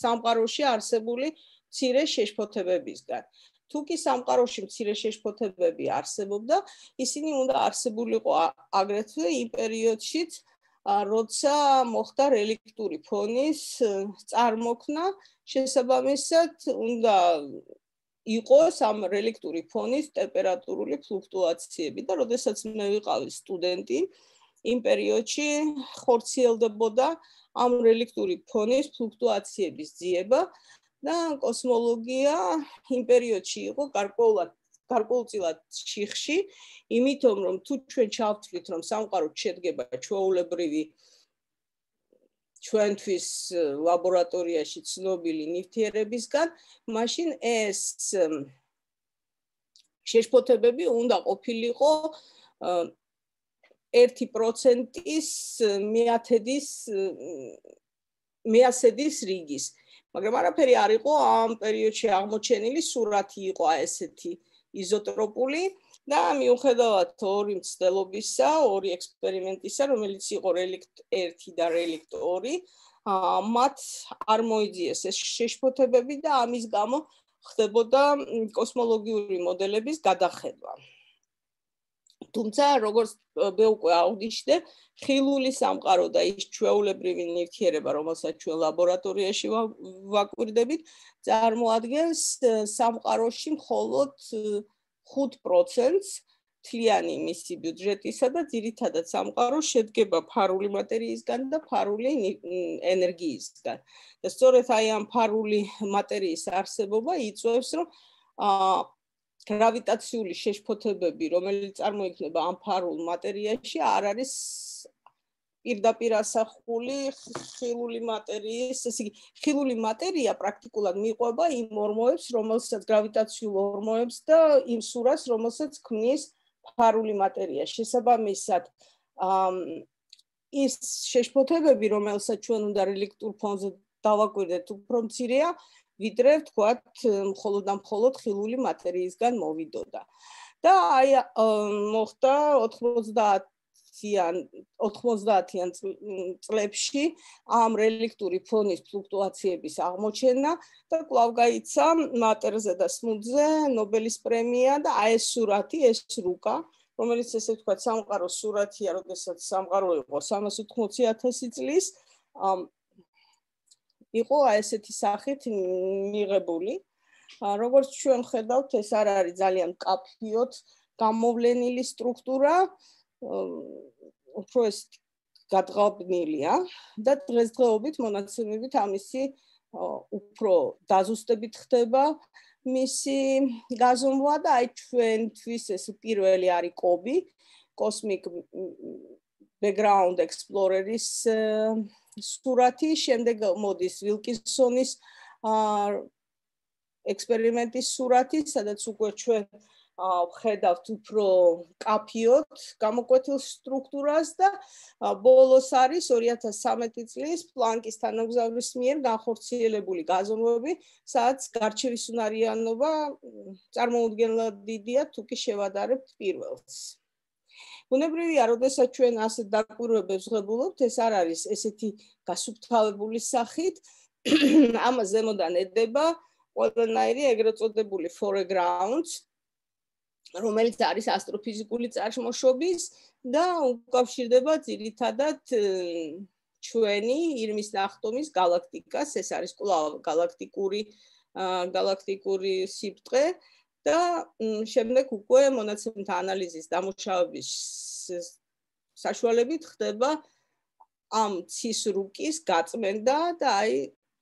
სამყაროში არსებული ცირე შეშფოთებებისგან. თუ კი სამყაროში მცირე შეშფოთებები არსებობდა, ისინი უნდა არსებულიყო აგრეთვე იმ პერიოდშიც, როცა მოხდა რელიქტური ფონის წარმოქმნა, შესაბამისად უნდა იყოს ამ რელიქტური ფონის ტემპერატურული ფლუქტუაციები და როდესაც მე ვიყავი სტუდენტი, იმ პერიოდში ხორციელდებოდა ამ რელიქტური ფონის ფლუქტუაციების ძიება და კოსმოლოგია იმ პერიოდში იყო გარკვეულად გარკვეულწილად შიხში, იმიტომ რომ თუ ჩვენ ჩავთვლით რომ სამყარო შედგება ჩვეულებრივი ჩვენთვის ლაბორატორიაში ცნობილი ნივთიერებისგან, მაშინ ეს შეშფოთებები უნდა ყოფილიყო 1%-ის მეათედის მეასედის რიგის. მაგრამ არაფერი არ იყო ამ პერიოდში აღმოჩენილი სურათი იყო ესეთი იზოტროპული და მიუხედავად ორი მცდელობისა, ორი ექსპერიმენტისა, რომელიც იყო რელიქტ 1 და რელიქტ 2, მათ არ მოიძიეს ეს შეშფოთებები და ამის გამო ხდებოდა კოსმოლოგიური მოდელების გადახედვა. თუმცა როგორც მე უკვე აღვნიშნე, ხილული სამყარო და ის ჩვეულებრივი ნივთიერება, რომელსაც ჩვენ ლაბორატორიაში ვაკვირდებით, წარმოადგენს სამყაროში მხოლოდ 5%-ს თლიანი მისი ბიუჯეტისა და ძირითადად სამყარო შედგება ფარული მატერიისგან და ფარული ენერგიისგან. და სწორედ აი ამ ფარული მატერიის არსებობა იწვევს, რომ აა გრავიტაციული შეშფოთებები, რომელიც წარმოიქმნება ამ ფარულ მატერიაში, არ არის პირდაპირ ასახული ხილული მატერიის, ესე იგი, ხილული მატერია პრაქტიკულად მიყვება იმ ორმოებს, რომელსაც გრავიტაციულ ორმოებს და იმ სურას, რომელსაც ქმნის ფარული მატერია. შესაბამისად, ამ ის შეშფოთებები, რომელსაც ჩვენ უნდა რელიქტურ ფონზე დავაკვირდეთ, უფრო მცირეა, ვიდრე ვთქვათ მხოლოდ ამ მხოლოდ ხილული მატერიისგან მოვიდოდა. და აი მოხდა 90-იან 90-იან წლებში ამ რელიქტური ფონის ფლუქტუაციების აღმოჩენა და კვლავ გაიცა მატერზე და სმუდზე ნობელის პრემია და აი ეს სურათი, ეს რუკა რომელიც ესე ვთქვათ სამყაროს სურათია, როდესაც სამყარო იყო 380000 წლის, იყო ესეთი სახით მიღებული. როგორც ჩვენ ხედავთ, ეს არ არის ძალიან კაფიოთ გამოვლენილი სტრუქტურა. უფრო ეს გადღაბნილია და დღესდღეობით მონაცემებით ამისი უფრო დაზუსტებით ხდება მისი გაზომვა და აი ჩვენთვის ეს პირველი არის კობი cosmic background explorer-ის სურათი, შემდეგ მოდის ვილკინსონის ექსპერიმენტის სურათი, სადაც უკვე ჩვენ ვხედავთ უფრო კაფიოთ გამოკვეთილ სტრუქტურას და ბოლოს არის 2013 წლის პლანკის თანამგზავრის მიერ განხორციელებული გაზომვები, სადაც გარჩევის უნარიანობა წარმოუდგენლად დიდია, თუ კი შევადარებთ პირველს. ბუნებრივია, როდესაც ჩვენ ასე დაკვირვებებს ღებულობთ, ეს არ არის ესეთი გასუფთავებული სახით. ამას ზემოდან ედება ყველანაირი ეგრეთ წოდებული foregrounds, რომელიც არის ასტროფიზიკული წარმოშობის და უკავშირდება ძირითადად ჩვენი ირმის ნახტომის galaktikas, ეს არის კვლავ galaktikuri galaktikuri სიბტყე. და შემდეგ უკვე მონაცემთა ანალიზის დამუშავების საშუალებით ხდება ამ ცის რუკის გაწმენდა და აი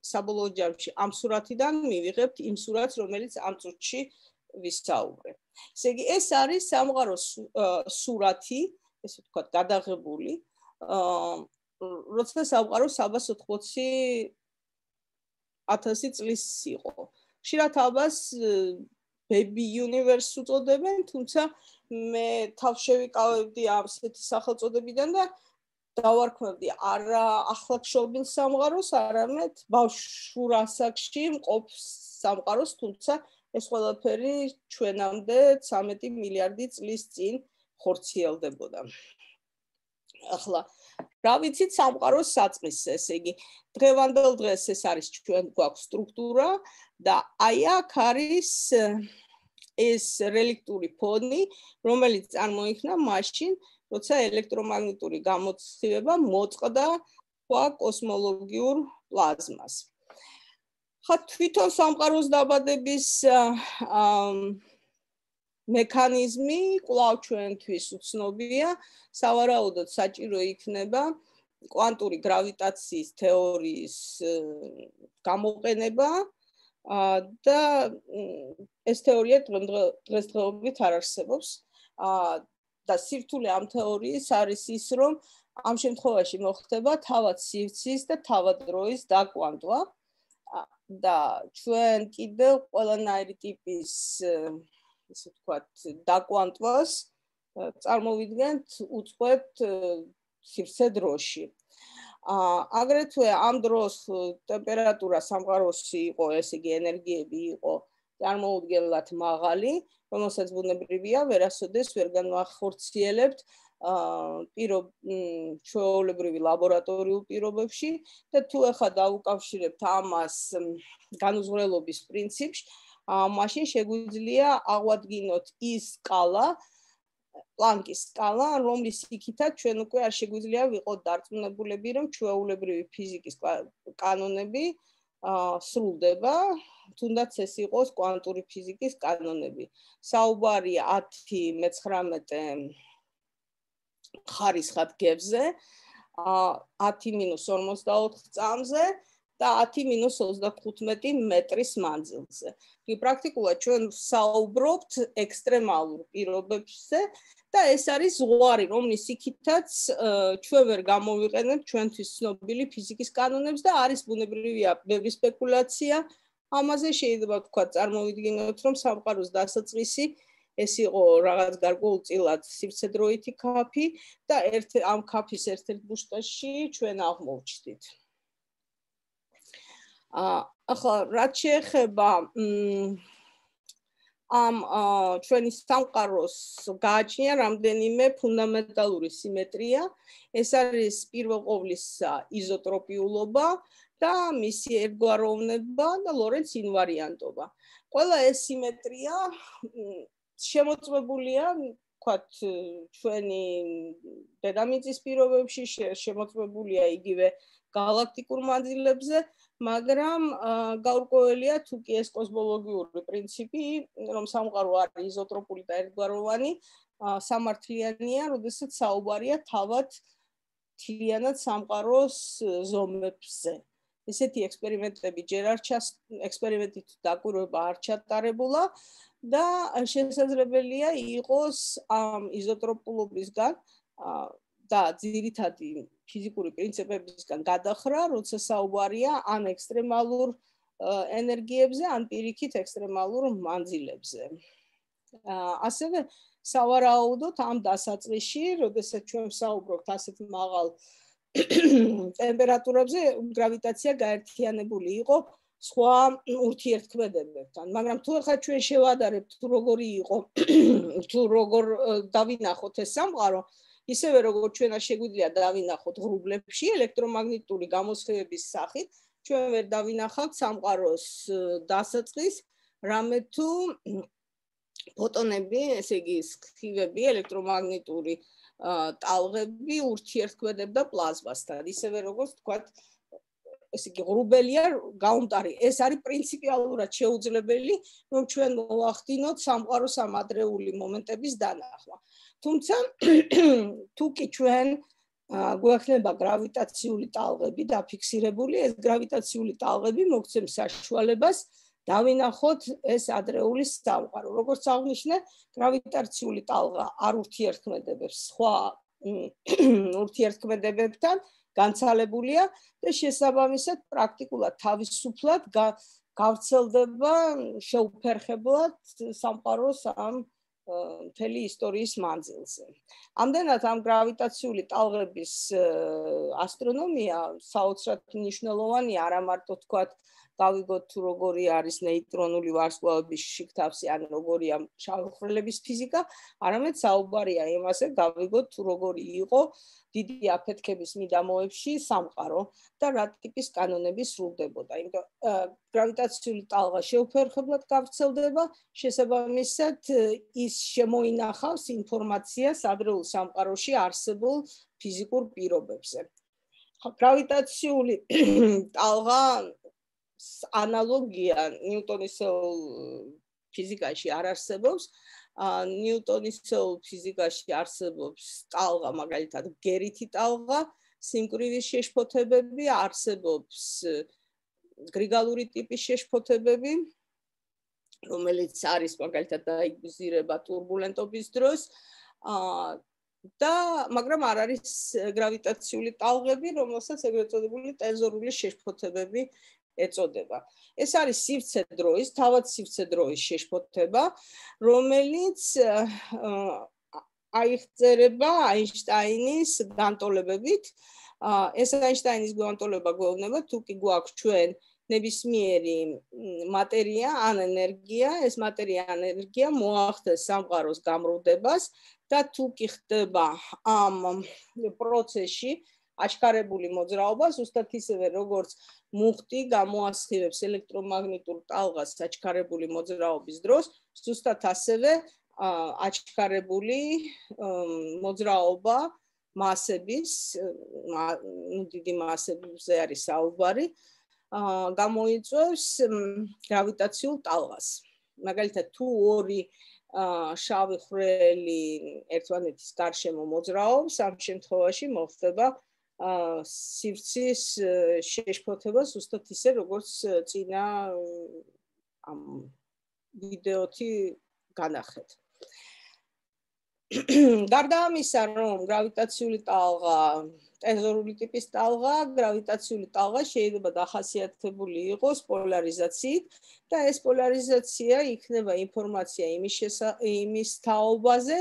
საბოლოო ჯამში ამ სურათიდან მივიღებთ იმ სურათს რომელიც ამ წუთში ვისაუბრე. ესე იგი ეს არის სამყაროს სურათი, ესე ვთქვათ, გადაღებული. აა როცა სამყარო 380 1000 წლის იყო. ხშირად აბას baby universe უწოდებენ, თუმცა მე თავშევიკავებდი ამ ასეთი სახელწოდებიდან და დავარქმევდი არა ახლახშობილ სამყაროს, არამედ ბავშვურ ასაკში მყოფ სამყაროს, თუმცა ეს ყველაფერი ჩვენამდე 13 მილიარდი წლის წინ ხორციელდებოდა. ახლა რა ვიცით სამყაროს საწყისს, ესე იგი, დღევანდელ დღეს ეს არის ჩვენ გვაქვს სტრუქტურა და აი აქ არის ეს რელიქტური ფონი, რომელიც წარმოიქმნა მაშინ, როცა ელექტრომაგნიტური გამოცდილება მოწყდა ყვა კოსმოლოგიურ პლაზმას. ხა თვითონ სამყაროს დაბადების მექანიზმი კვლავ ჩვენთვის უცნობია, სავარაუდოდ საჭირო იქნება კვანტური გრავიტაციის თეორიის გამოყენება. და ეს თეორია დღესდღეობით არ არსებობს. და სირთულე ამ თეორიის არის ის, რომ ამ შემთხვევაში მოხდება თავად სივრცის და თავად დროის დაკვანტვა და ჩვენ კიდევ ყველანაირი ტიპის ესე ვთქვათ დაკვანტვას წარმოვიდგენთ უწყვეტ სივრცე დროში. ა აგრეთვე ამ დროს ტემპერატურა სამყაროსი იყო, ესე იგი ენერგიები იყო წარმოუდგენლად მაღალი, რომელსაც ბუნებრივია ვერასოდეს ვერ განვახორციელებთ პირო ჩვეულებრივი ლაბორატორიულ პირობებში და თუ ახლა დაუკავშირებთ ამას განუზღრელობის პრინციპს, მაშინ შეგვიძლია აღვადგინოთ ის სკალა, პლანკის სკალა, რომლის იქითაც ჩვენ უკვე არ შეგვიძლია ვიყოთ დარწმუნებულები, რომ ჩვეულებრივი ფიზიკის კანონები სრულდება, თუნდაც ეს იყოს კვანტური ფიზიკის კანონები. საუბარი 10 მე-19 ხარისხად გებზე, 10-54 წამზე და 10-35 მეტრის მანძილზე. კი პრაქტიკულად ჩვენ საუბრობთ ექსტრემალურ პირობებზე და ეს არის ზღვარი, რომლის იქითაც ჩვენ ვერ გამოვიყენებთ ჩვენთვის ცნობილი ფიზიკის კანონებს და არის ბუნებრივია ბევრი სპეკულაცია. ამაზე შეიძლება თქვა წარმოვიდგინოთ, რომ სამყაროს დასაწყისი ეს იყო რაღაც გარკვეულწილად სივრცედროითი კაფი და ერთ ამ კაფის ერთ-ერთ ბუშტაში ჩვენ აღმოჩნდით. ახლა რაც შეეხება ამ ჩვენი სამყაროს გააჩნია რამდენიმე ფუნდამენტალური სიმეტრია. ეს არის პირველყოფლისა იზოტროპიულობა და მისი ერთგვაროვნება და ლორენც ინვარიანტობა. ყველა ეს სიმეტრია შემოწმებულია, ვთქვათ, ჩვენი დედამიწის პირობებში, შემოწმებულია იგივე galaktikur მანძილებზე, მაგრამ გაურკვეველია თუ კი ეს კოსმოლოგიური პრინციპი, რომ სამყარო არის იზოტროპული და ერთგვაროვანი, სამართლიანია, როდესაც საუბარია თავად თლიანად სამყაროს ზომებზე. ესეთი ექსპერიმენტები ჯერ არ ჩას ექსპერიმენტით დაკვირვება არ ჩატარებულა და შესაძლებელია იყოს ამ იზოტროპულობისგან და ძირითადი ფიზიკური პრინციპებისგან გადახრა, როცა საუბარია ან ექსტრემალურ ენერგიებზე, ან პირიქით ექსტრემალურ მანძილებზე. ასევე სავარაუდოდ ამ დასაწყისში, როდესაც ჩვენ საუბრობთ ასეთ მაღალ ტემპერატურებზე, გრავიტაცია გაერთიანებული იყო სხვა ურთიერთქმედებებთან, მაგრამ თუ ახლა ჩვენ შევადარებთ თუ როგორი იყო თუ როგორ დავინახოთ ეს სამყარო, ისევე როგორც ჩვენ არ შეგვიძლია დავინახოთ ღრუბლებში ელექტრომაგნიტური გამოსხივების სახით, ჩვენ ვერ დავინახავთ სამყაროს დასაწყის, რამე თუ ფოტონები, ესე იგი სხივები, ელექტრომაგნიტური ტალღები ურთიერთქმედებდა პლაზმასთან, ისევე როგორც თქვათ ესე იგი ღრუბელია გაუნტარი ეს არის პრინციპიალურად შეუძლებელი რომ ჩვენ მოახდინოთ სამყაროს ამ ადრეული მომენტების დანახვა თუმცა თუ კი ჩვენ გვექნება გრავიტაციული ტალღები დაფიქსირებული, ეს გრავიტაციული ტალღები მოგცემს საშუალებას დავინახოთ ეს ადრეული სამყარო. როგორც აღნიშნე, გრავიტაციული ტალღა არ ურთიერთქმედებებს სხვა ურთიერთქმედებებთან, განცალებულია და შესაბამისად პრაქტიკულად თავისუფლად გავრცელდება შეუფერხებლად სამყაროს ამ მთელი ისტორიის მანძილზე. ამდენად ამ გრავიტაციული ტალღების ასტრონომია საოცრად მნიშვნელოვანია არა მარტო თქვათ გავიგოთ თუ როგორი არის ნეიტრონული ვარსკვლავების შიგთავსი, ან როგორია შავხრელების ფიზიკა, არამედ საუბარია იმაზე, გავიგოთ თუ როგორი იყო დიდი აფეთქების მიდამოებში სამყარო და რა ტიპის კანონები სრულდებოდა. იმიტომ გრავიტაციული ტალღა შეუფერხებლად გავრცელდება, შესაბამისად ის შემოინახავს ინფორმაციას ადრეულ სამყაროში არსებულ ფიზიკურ პირობებზე. გრავიტაციული ტალღა ანალოგია ნიუტონის ფიზიკაში არ არსებობს. ნიუტონის ფიზიკაში არსებობს ტალღა, მაგალითად, გერითი ტალღა, სიმკვრივის შეშფოთებები, არსებობს გრიგალური ტიპის შეშფოთებები, რომელიც არის მაგალითად დაიგზირება ტურბულენტობის დროს. აა და მაგრამ არ არის გრავიტაციული ტალღები, რომელსაც ეგრეთ წოდებული ტენზორული შეშფოთებები ეწოდება. ეს არის სივრცე დროის, თავად სივრცე დროის შეშფოთება, რომელიც აიხწერება აინშტაინის განტოლებებით. ეს აინშტაინის განტოლება გვეუბნება, თუ კი გვაქვს ჩვენ ნებისმიერი მატერია ან ენერგია, ეს მატერია ან ენერგია მოახდენს სამყაროს გამრუდებას და თუ კი ხდება ამ პროცესში აჩქარებული მოძრაობა ზუსტად ისევე როგორც მუხტი გამოასხივებს ელექტრომაგნიტურ ტალღას აჩქარებული მოძრაობის დროს ზუსტად ასევე აჩქარებული მოძრაობა მასების ნუ დიდი მასებზე არის საუბარი გამოიწვევს გრავიტაციულ ტალღას. მაგალითად თუ ორი შავი ხრელი ერთმანეთის გარშემო მოძრაობს ამ შემთხვევაში მოხდება სივრცის შეშფოთება ზუსტად ისე როგორც წინა ამ ვიდეოთი განახეთ. გარდა ამისა, რომ გრავიტაციული ტალღა, ტენზორული ტიპის ტალღა, გრავიტაციული ტალღა შეიძლება დახასიათებული იყოს პოლარიზაციით და ეს პოლარიზაცია იქნება ინფორმაცია იმის იმის თაობაზე,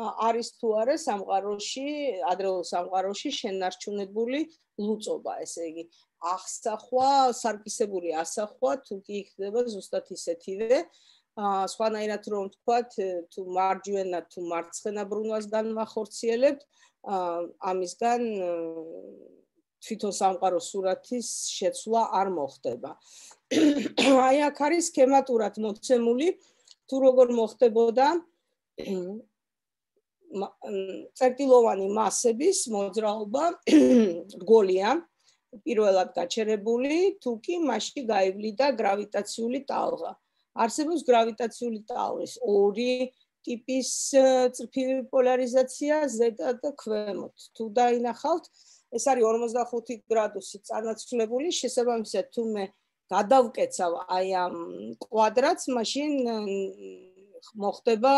არის თუ არა სამყაროში, ადრეულ სამყაროში შენარჩუნებული ლუწობა, ესე იგი, ახსახვა, სარკისებული ასახვა თუ კი იქნება ზუსტად ისეთივე, აა სხვანაირად რომ ვთქვათ, თუ მარჯვენა თუ მარცხენა ბრუნვას განვახორციელებთ, აა ამისგან თვითონ სამყაროს სურათის შეცვლა არ მოხდება. აი აქ არის სქემატურად მოცემული თუ როგორ მოხდებოდა წერტილოვანი მასების მოძრაობა რგოლია პირველად გაჩერებული თუ კი მასში გაივლიდა გრავიტაციული ტალღა. არსებობს გრავიტაციული ტალღის ორი ტიპის წრფივი პოლარიზაცია ზედა და ქვემოთ. თუ დაინახავთ ეს არის 45 გრადუსი წანაცვლებული შესაბამისად თუ მე გადავკეცავ აი ამ კვადრატს მაშინ მოხდება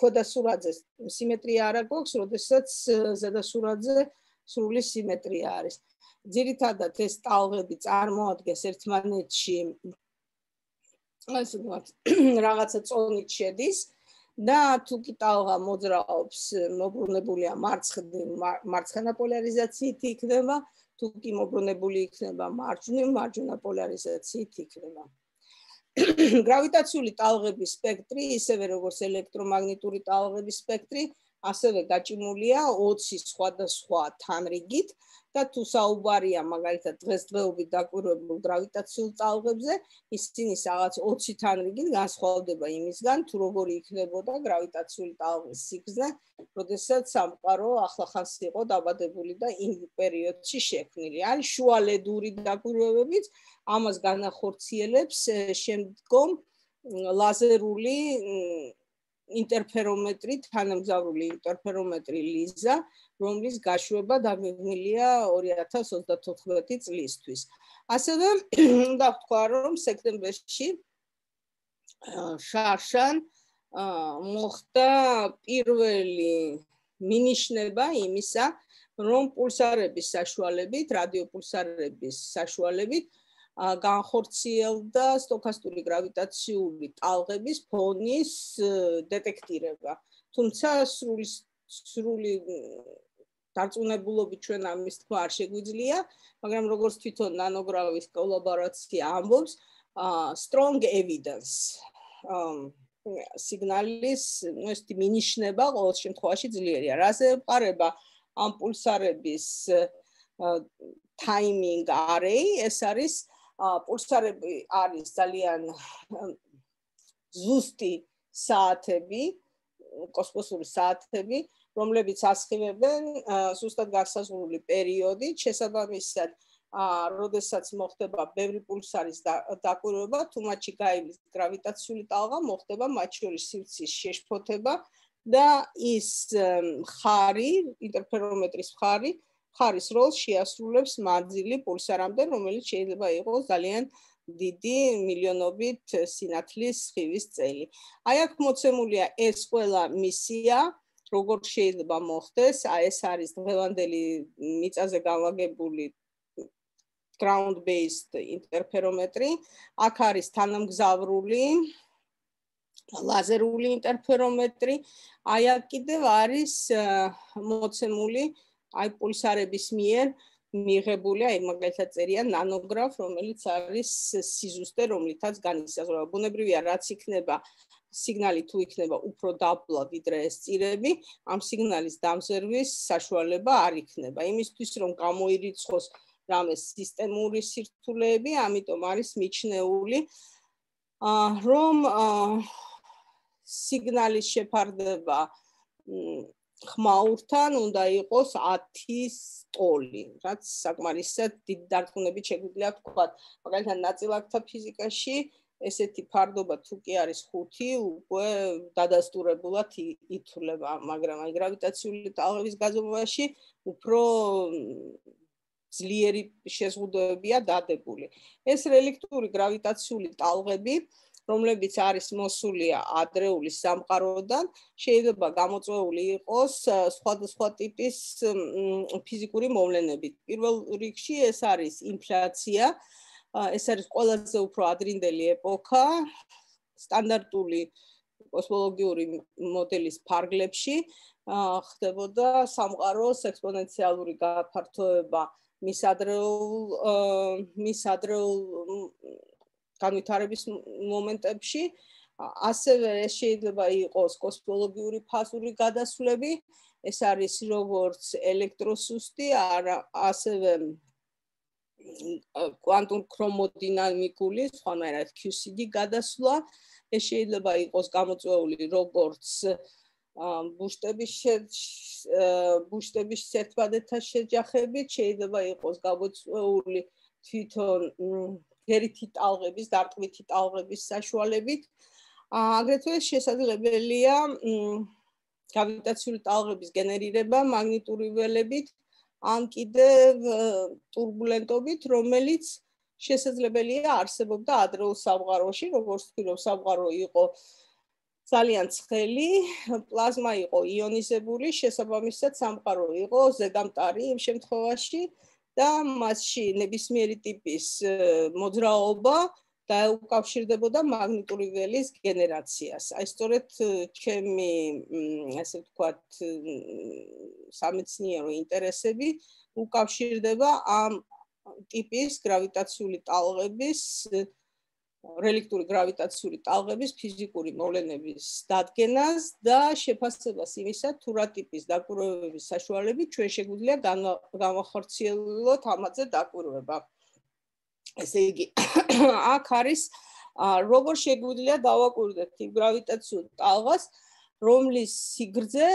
ქვედა სურათზე სიმეტრია არა გვაქვს, როდესაც ზედა სურათზე სრული სიმეტრია არის. ძირითადად ეს ტალღები წარმოადგენს ერთმანეთში ასე ვთქვათ, რაღაცა წონით შედის და თუ კი ტალღა მოძრაობს, მოbrunებულია მარცხენა პოლარიზაციით იქნება, თუ კი მოbrunებული იქნება მარჯვნივ, მარჯვენა პოლარიზაციით იქნება. გრავიტაციული ტალღების სპექტრი, ისევე როგორც ელექტრომაგნიტური ტალღების სპექტრი, ასევე გაჭიმულია 20 სხვადასხვა თანრიგით და თუ საუბარია მაგალითად დღესდღეობით დაკვირვებულ გრავიტაციულ ტალღებზე, ისინი რაღაც 20 თანრიგით განსხვავდება იმისგან, თუ როგორი იქნებოდა გრავიტაციული ტალღის სიგრძე, როდესაც სამყარო ახლახანს იყო დაბადებული და იმ პერიოდში შექმნილი. არის შუალედური დაკვირვებებიც, ამას განახორციელებს შემდგომ ლაზერული ინტერფერომეტრი, თანამგზავრული ინტერფერომეტრი ლიზა, რომლის გაშვება დაგეგმილია 2034 წლისთვის. ასევე უნდა ვთქვა, რომ სექტემბერში შარშან მოხდა პირველი მინიშნება იმისა, რომ პულსარების საშუალებით, რადიოპულსარების საშუალებით განხორციელდა სტოქასტური გრავიტაციული ტალღების ფონის დეტექტირება. თუმცა სრული სრული დარწმუნებულობით ჩვენ ამის თქვა არ შეგვიძლია, მაგრამ როგორც თვითონ ნანოგრავის კოლაბორაცია ამბობს, strong evidence სიგნალის ნესტი მინიშნება ყოველ შემთხვევაში ძლიერია. რაზე ეყარება ამ პულსარების timing array, ეს არის პულსარები არის ძალიან ზუსტი საათები, კოსმოსური საათები, რომლებიც ასხივებენ ზუსტად გასაზღვრული პერიოდი, შესაბამისად ა როდესაც მოხდება ბევრი პულსარის დაკვირვება, თუმაჩი გაივლის გრავიტაციული ტალღა, მოხდება მათ შორის სივრცის შეშფოთება და ის ხარი, ინტერფერომეტრის ხარი, ხარის როლს შეასრულებს მანძილი პულსარამდე, რომელიც შეიძლება იყოს ძალიან დიდი მილიონობით სინათლის სხივის წელი. აი აქ მოცემულია ეს ყველა მისია, როგორ შეიძლება მოხდეს, აი ეს არის დღევანდელი მიწაზე განლაგებული ground based ინტერფერომეტრი აქ არის თანამგზავრული ლაზერული ინტერფერომეტრი აი აქ კიდევ არის მოცემული აი პულსარების მიერ მიღებული აი მაგალითად წერია ნანოგრაფ რომელიც არის სიზუსტე რომლითაც განისაზღვრება. ბუნებრივია რაც იქნება სიგნალი თუ იქნება უფრო დაბლა ვიდრე ეს წირები ამ სიგნალის დამზერვის საშუალება არ იქნება. იმისთვის რომ გამოირიცხოს რამე სისტემური სირთულეები, ამიტომ არის მიჩნეული რომ სიგნალის შეფარდება ხმაურთან უნდა იყოს 10-ის ტოლი, რაც საკმარისად დიდ დარწმუნებით შეგვიძლია თქვა. მაგალითად, ნაწილაკთა ფიზიკაში ესეთი ფარდობა თუ კი არის 5, უკვე დადასტურებულად ითვლება, მაგრამ აი გრავიტაციული ტალღების გაზომვაში უფრო ძლიერი შეზღუდვებია დადებული. ეს რელიქტური გრავიტაციული ტალღები, რომლებიც არის მოსულია ადრეული სამყაროდან, შეიძლება გამოწვეული იყოს სხვადასხვა ტიპის ფიზიკური მოვლენებით. პირველ რიგში ეს არის ინფლაცია. ეს არის ყველაზე უფრო ადრინდელი ეპოქა სტანდარტული კოსმოლოგიური მოდელის ფარგლებში ხდებოდა სამყაროს ექსპონენციალური გაფართოება მის ადრეულ მის ადრეულ განვითარების მომენტებში ასევე ეს შეიძლება იყოს კოსმოლოგიური ფაზური გადასვლები. ეს არის როგორც ელექტროსუსტი არა ასევე კვანტურ ქრომოდინამიკული სხვანაირად QCD გადასვლა. ეს შეიძლება იყოს გამოწვეული როგორც ბუშტების ბუშტების ერთმანეთთან შეჯახებით შეიძლება იყოს გამოწვეული თვითონ გერითი ტალღების, დარტყმითი ტალღების საშუალებით. აგრეთვე შესაძლებელია გავითაციური ტალღების გენერირება მაგნიტური ველებით ან კიდევ турბულენტობით, რომელიც შესაძლებელია არსებობდა ადრეულ სამყაროში, როგორც ვთქვით, სამყარო იყო ძალიან ცხელი, პლაზმა იყო იონიზებული, შესაბამისად სამყარო იყო ზედამტარი იმ შემთხვევაში, აა და მასში ნებისმიერი ტიპის მოძრაობა დაუკავშირდებოდა მაგნიტური ველის გენერაციას. აი სწორედ ჩემი ასე ვთქვათ სამეცნიერო ინტერესები უკავშირდება ამ ტიპის გრავიტაციული ტალღების რელიქტური გრავიტაციული ტალღების ფიზიკური მოვლენების დადგენას და შეფასებას იმისა, თუ რა ტიპის დაკვირვებების საშუალებით ჩვენ შეგვიძლია გამახორციელოთ ამაზე დაკვირვება. ესე იგი, აქ არის როგორ შეგვიძლია დავაკვირდეთ იმ გრავიტაციულ ტალღას, რომლის სიგრძე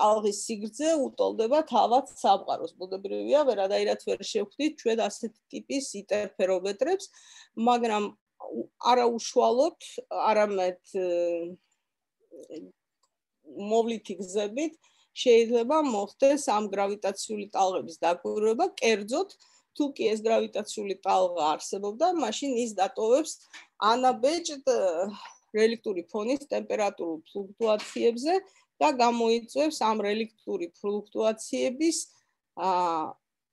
ტალღის სიგრძე უტოლდება თავად სამყაროს. ბუნებრივია, ვერადაირად ვერ შევხვდით ჩვენ ასეთი ტიპის ინტერფერომეტრებს, მაგრამ არა უშუალოდ, არამედ მოვლითი გზებით შეიძლება მოხდეს ამ გრავიტაციული ტალღების დაკვირვება, კერძოდ თუ კი ეს გრავიტაციული ტალღა არსებობდა, მაშინ ის დატოვებს ანაბეჭდ რელიქტური ფონის ტემპერატურულ ფლუქტუაციებზე და გამოიწვევს ამ რელიქტური ფლუქტუაციების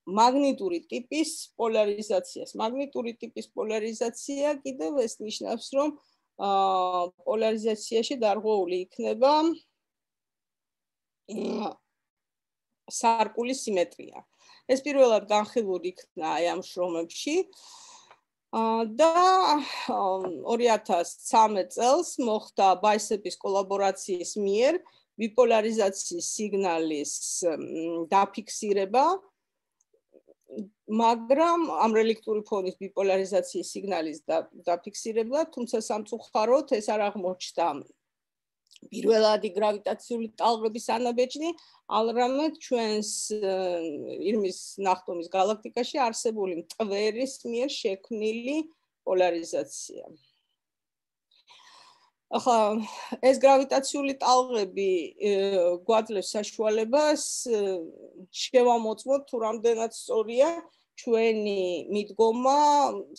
მაგნიტური ტიპის პოლარიზაციას. მაგნიტური ტიპის პოლარიზაცია კიდევ ეს ნიშნავს, რომ აა პოლარიზაციაში დარღვეული იქნება სარკულის სიმეტრია. ეს პირველად განხილული იქნა აი ამ შრომებში. და 2013 წელს მოხდა ბაისეპის კოლაბორაციის მიერ ბიპოლარიზაციის სიგნალის დაფიქსირება მაგრამ ამ რელიქტური ფონის ბიპოლარიზაციის სიგნალის დაფიქსირება თუმცა სამწუხაროდ ეს არ აღმოჩნდა პირველადი გრავიტაციული ტალღების ანაბეჭდი ალრამეთ ჩვენს ირმის ნახტომის galaktikაში არსებული მტვერის მიერ შექმნილი პოლარიზაცია. ახლა ეს გრავიტაციული ტალღები გვაძლევს საშუალებას შევამოწმოთ თუ რამდენად სწორია ჩვენი მიდგომა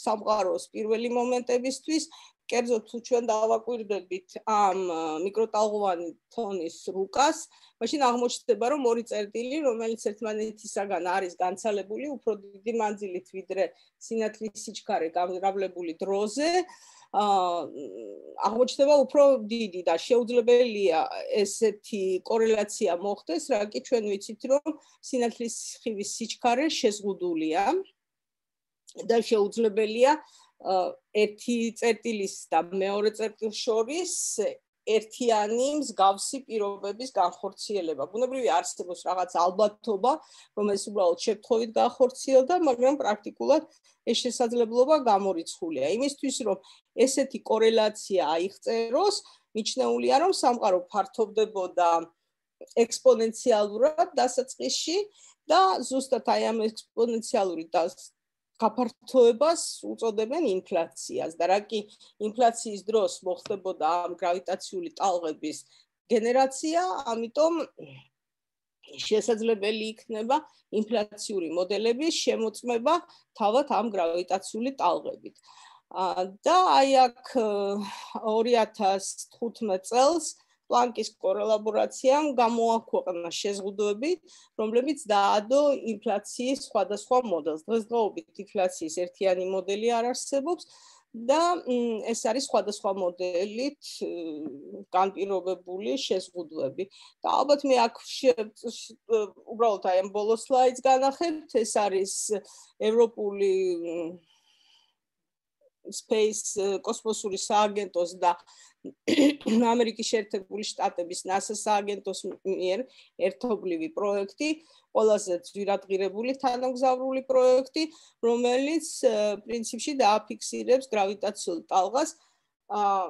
სამყაროს პირველი მომენტებისთვის კერძოდ თუ ჩვენ დავაკვირდებით ამ მიკროტალღოვანი თონის რუკას, მაშინ აღმოჩნდება, რომ ორი წერტილი, რომელიც ერთმანეთისაგან არის განცალებული უფრო დიდი მანძილით ვიდრე სინათლის სიჩქარე გამრავლებული დროზე, აა აღმოჩნდება უფრო დიდი და შეუძლებელია ესეთი კორელაცია მოხდეს, რა კი ჩვენ ვიცით, რომ სინათლის ხივის სიჩქარე შეზღუდულია და შეუძლებელია ერთი წერტილის და მეორე წერტილს შორის ერთიანი მსგავსი პირობების განხორციელება. ბუნებრივია არსებობს რაღაც ალბათობა, რომელიც უბრალოდ შეფთხოვით განხორციელდა, მაგრამ პრაქტიკულად ეს შესაძლებლობა გამორიცხულია. იმისთვის, რომ ესეთი კორელაცია აიღწეროს, მიჩნეულია, რომ სამყარო ფართოვდებოდა ექსპონენციალურად დასაწყისში და ზუსტად აი ამ ექსპონენციალური გაფართოებას უწოდებენ ინფლაციას და რა კი ინფლაციის დროს მოხდებოდა ამ გრავიტაციული ტალღების გენერაცია, ამიტომ შესაძლებელი იქნება ინფლაციური მოდელების შემოწმება თავად ამ გრავიტაციული ტალღებით. და აი აქ 2015 წელს პლანკის კორელაბორაციამ გამოაქვეყნა შეზღუდვები, რომლებიც დაადო ინფლაციის სხვადასხვა მოდელს. დღესდღეობით ინფლაციის ერთიანი მოდელი არ არსებობს და ეს არის სხვადასხვა მოდელით განპირობებული შეზღუდვები. და ალბათ მე აქ უბრალოდ აი ამ ბოლო სლაიდს განახებთ, ეს არის ევროპული space კოსმოსური სააგენტოს და ამერიკის შეერთებული შტატების NASA სააგენტოს მიერ ერთობლივი პროექტი, ყველაზე ძვირადღირებული თანამგზავრული პროექტი, რომელიც პრინციპში დააფიქსირებს გრავიტაციულ ტალღას აა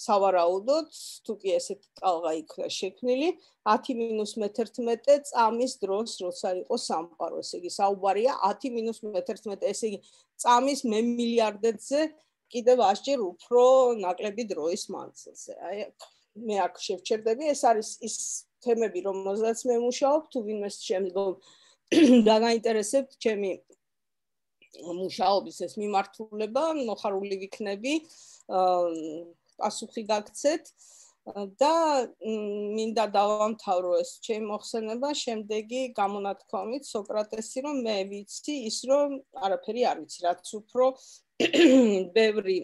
სავარაუდოდ, თუ კი ესეთ ტალღა იქნა შექმნილი 10-11 წამის დროს, როცა იყო სამყარო, ესე იგი საუბარია 10-11, ესე იგი წამის მე მილიარდებზე კიდევ ასჯერ უფრო ნაკლები დროის მანძილზე. აი მე აქ შევჩერდები, ეს არის ის თემები, რომელზეც მე მუშაობ, თუ ვინმეს შემდგომ დაგაინტერესებთ ჩემი მუშაობის ეს მიმართულება, მოხარული ვიქნები, პასუხი გაგცეთ და მინდა დავამთავრო ეს ჩემი მოხსენება შემდეგი გამონათქვამით სოკრატესი რომ მე ვიცი ის რომ არაფერი არ ვიცი რაც უფრო ბევრი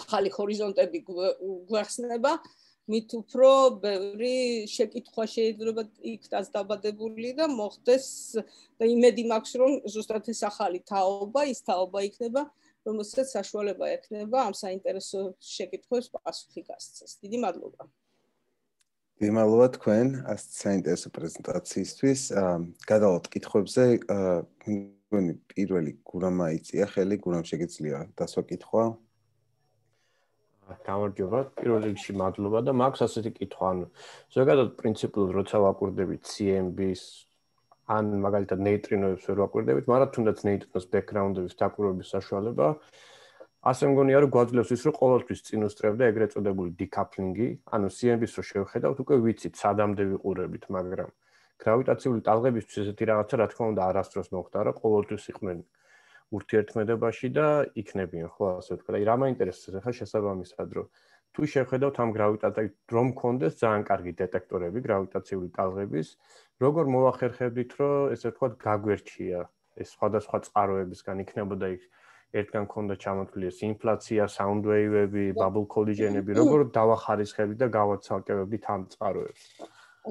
ახალი ჰორიზონტები გვახსნება. მით უფრო ბევრი შეკითხვა შეიძლება იქაც დაბადებული და მოხდეს და იმედი მაქვს რომ ზუსტად ეს ახალი თაობა ის თაობა იქნება რომელსაც საშუალება ექნება ამ საინტერესო შეკითხვებს პასუხი გასცეს. დიდი მადლობა.
მადლობა თქვენ ამ საინტერესო პრეზენტაციისთვის. გადავალთ კითხვებზე თქვენი პირველი გურამ აიწია ხელი, გურამ შეგეძლია დასვა კითხვა?
გამარჯობა, პირველ რიგში მადლობა და მაქვს ასეთი კითხვა, ანუ ზოგადად პრინციპულად როცა ვაკვირდებით CMB-ს ან მაგალითად ნეიტრინოებს ვერ ვაკვირდებით, მაგრამ თუნდაც ნეიტრინოს ბექგრაუნდების დაკვირვების საშუალება ასე მგონია რომ გვაძლევს ის რომ ყოველთვის წინ უსწრებდა ეგრეთ წოდებული დიკაპლინგი, ანუ CMB-ს რო შევხედავთ, უკვე ვიცით სადამდე ვიყურებით, მაგრამ გრავიტაციული ტალღებისთვის ესეთი რაღაცა რა თქმა უნდა არასდროს მოხდა რა ყოველთვის იყვნენ ურთიერთქმედებაში და იქნებიან ხო ასე ვთქვა. აი რა მაინტერესებს ახლა შესაბამისად რომ თუ შეხედავთ ამ გრავიტაციას რომ მქონდეს ძალიან კარგი დეტექტორები გრავიტაციული ტალღების როგორ მოახერხებდით, რომ ესე ვთქვათ, გაგვერჩია ეს სხვადასხვა წყაროებისგან იქნებოდა იქ ერთგან ქონდა ჩამოთვლილი ეს ინფლაცია, sound wave-ები, bubble collision-ები, როგორ დავახარისხებდით და გავაცალკევებდით ამ წყაროებს?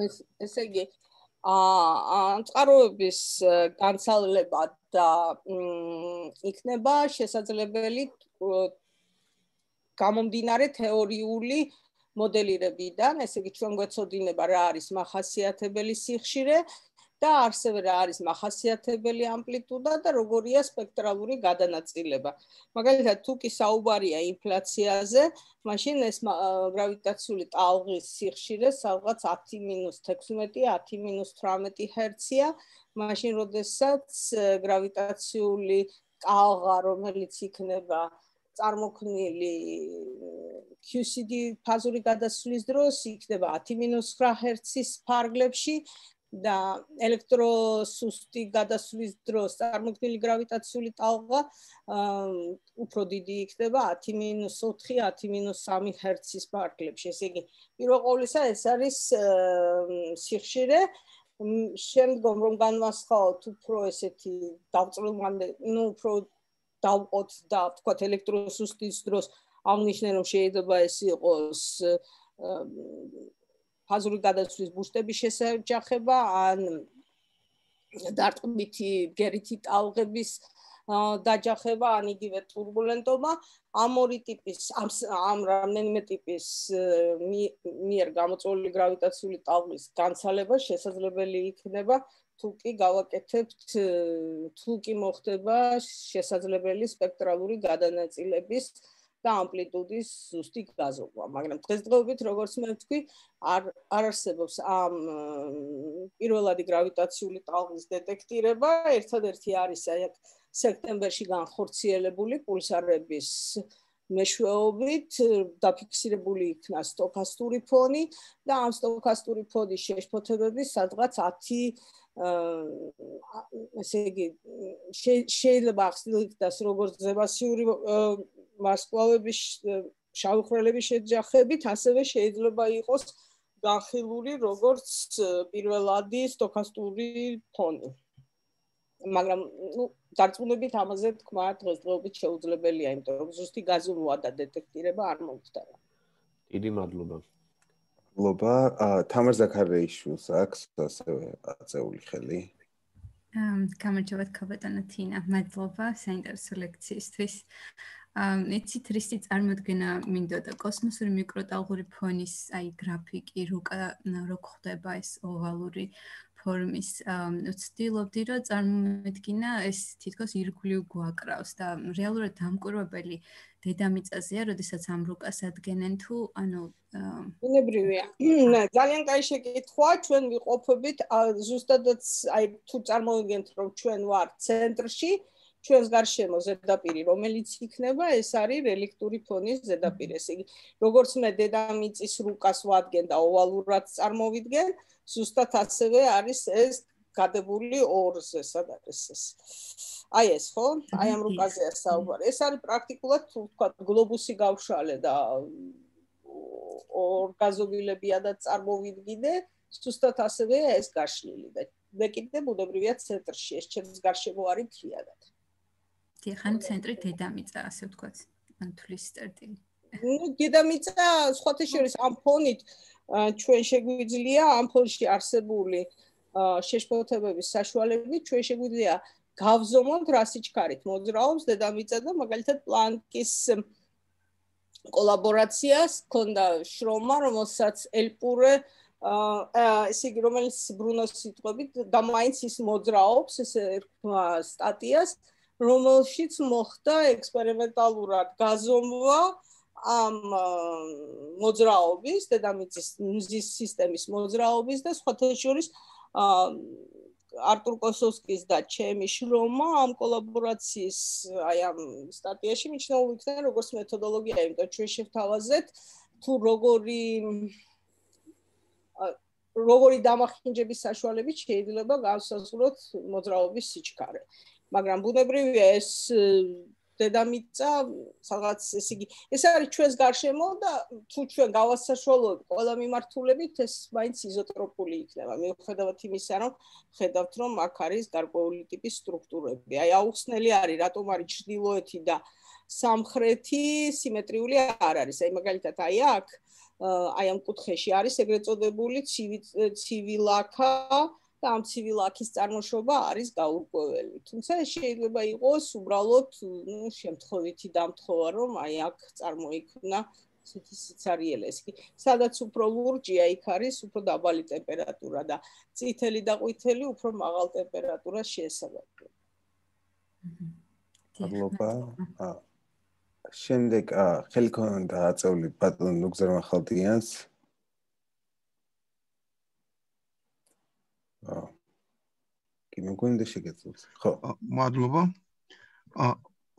ეს ესე იგი წყაროების განსალება და იქნება შესაძლებელი გამომდინარე თეორიული მოდელირებიდან, ესე იგი ჩვენ გვეცოდინება რა არის מחასიათებელი სიხშირე და ასევე რა არის מחასიათებელი ამპლიტუდა და როგორია სპექტრალური გადანაწილება. მაგალითად, თუ კი საუბარია ინფლაციაზე, მაშინ ეს გრავიტაციული ტალღის სიხშირე სადღაც 10-16, 10-18 ჰერცია, მაშინ როდესაც გრავიტაციული ტალღა, რომელიც იქნება წარმოქმნილი QCD ფაზური გადასვლის დროს იქნება 10-9 ჰერცის ფარგლებში და ელექტროსუსტი გადასვლის დროს წარმოქმნილი გრავიტაციული ტალღა უფრო დიდი იქნება 10-4, 10-3 ჰერცის ფარგლებში. ესე იგი, პირველ ყოვლისა ეს არის სიხშირე შემდგომ რომ განვასხაოთ უფრო ესეთი დავწრილმანე, ну, უფრო დავყოთ და თქვა ელექტროსუსტის დროს აღნიშნე რომ შეიძლება ეს იყოს ფაზური გადაცვლის ბუშტების შესაჯახება ან დარტყმითი გერითი ტალღების დაჯახება ან იგივე ტურბულენტობა. ამ ორი ტიპის ამ ამ რამდენიმე ტიპის მიერ გამოწვეული გრავიტაციული ტალღის განცალება შესაძლებელი იქნება. თუ კი გავაკეთებთ თუ კი მოხდება შესაძლებელი სპექტრალური გადანაწილების აა და ამპლიტუდის ზუსტი გაზომა, მაგრამ დღესდღეობით როგორც მე ვთქვი, არ არ არსებობს ამ პირველადი გრავიტაციული ტალღის დეტექტირება, ერთადერთი არის აი სექტემბერში განხორციელებული პულსარების მეშვეობით დაფიქსირებული იქნა სტოქასტური ფონი და ამ სტოქასტური ფონის შეშფოთებები სადღაც 10 ესე იგი შეიძლება ახსნილით და როგორც ზებასიური მასკლავების შავი ხვრელების შეჯახებით ასევე შეიძლება იყოს განხილული როგორც პირველადი სტოქასტური ფონი. მაგრამ ნუ დარწმუნებით ამაზე თქვა დღესდღეობით შეუძლებელია, იმიტომ რომ ზუსტი გაზრუა და დეტექტირება არ მომხდარა.
დიდი მადლობა.
მადლობა. თამარ ზაქარეიშვილს აქვს ასევე აწეული ხელი.
ამ გამარჯობათ ქაბატონო თინა. მადლობა საინტერესო ლექციისთვის. ამ იცით რისი წარმოქმნა მინდოდა კოსმოსური მიკროტალღური ფონის აი გრაფიკი როკა რო ხდება ეს ოვალური ფორმის ვცდილობდი რომ წარმოვედგინა ეს თითქოს ირგვლივ გვაკრავს და რეალურად დამკვირვებელი დედამიწაზეა, როდესაც ამ რუკას ადგენენ თუ ანუ
უნებრივია. ძალიან კაი შეკითხვა, ჩვენ ვიყოფებით ზუსტადაც აი თუ წარმოვიდგენთ რომ ჩვენ ვართ ცენტრში, ჩვენს გარშემო ზედაპირი, რომელიც იქნება, ეს არის რელიქტური ფონის ზედაპირი. ესე იგი, როგორც მე დედამიწის რუკას ვადგენ და ოვალურად წარმოვიდგენ, ზუსტად ასევე არის ეს გადებული ორზე, სადაც ეს. აი ეს ხო? აი ამ რუკაზეა საუბარი. ეს არის პრაქტიკულად თუ თქვა გლობუსი გავშალე და ორგაზობილებია და წარმოვიდგინე, ზუსტად ასევეა ეს გაშლილი და მე კიდე ბუნებრივია ცენტრში ეს ჩემს გარშემო არის თლიანად.
დიახან ცენტრი დედამიწა ასე ვთქვათ ან თulis წერტილი
ნუ დედამიწა სხვათა შორის ამ ფონით ჩვენ შეგვიძლია ამ ფონში არსებული შეშფოთებების საშუალებით ჩვენ შეგვიძლია გავზომოთ რა სიჩქარით მოძრაობს დედამიწა და მაგალითად პლანკის კოლაბორაციას ქონდა შრომა რომელსაც ელპურე აა ესე იგი რომელიც ბრუნოს სიტყვებით და მაინც ის მოძრაობს ეს სტატიას რომელშიც მოხდა ექსპერიმენტალურად გაზომვა ამ მოძრაობის, დედამიწის მზის სისტემის მოძრაობის და სხვათა შორის არტურ კოსოვსკის და ჩემი შრომა ამ კოლაბორაციის აი ამ სტატიაში მიჩნეულ იქნა როგორც მეთოდოლოგია, იმიტომ ჩვენ შევთავაზეთ თუ როგორი როგორი დამახინჯების საშუალებით შეიძლება გავსაზღვროთ მოძრაობის სიჩქარე. მაგრამ ბუნებრივია ეს დედამიწა სადღაც ესე იგი ეს არის ჩვენს გარშემო და თუ ჩვენ გავასაშუალოთ ყველა მიმართულებით ეს მაინც იზოტროპული იქნება. მიუხედავად იმისა რომ ხედავთ რომ აქ არის გარკვეული ტიპის სტრუქტურები. აი აუხსნელი არის რატომ არის ჩრდილოეთი და სამხრეთი სიმეტრიული არ არის. აი მაგალითად აი აქ აი ამ კუთხეში არის ეგრეთ წოდებული ცივილაკა და ამ ცივილაკის წარმოშობა არის გაურკვეველი. თუმცა შეიძლება იყოს უბრალოდ, ну, შემთხვევითი დამთხოვა, რომ აი აქ წარმოიქმნა ცეთი სიცარიელესი. სადაც უფრო ლურჯია, იქ არის უფრო დაბალი ტემპერატურა და წითელი და ყვითელი უფრო მაღალ ტემპერატურას შეესაბამება.
მადლობა. შემდეგ ხელი ქონდა აწეული ბატონ ნუგზერ მახალდიანს. კი მე მგონი და შეგეძლოთ. ხო,
მადლობა. ა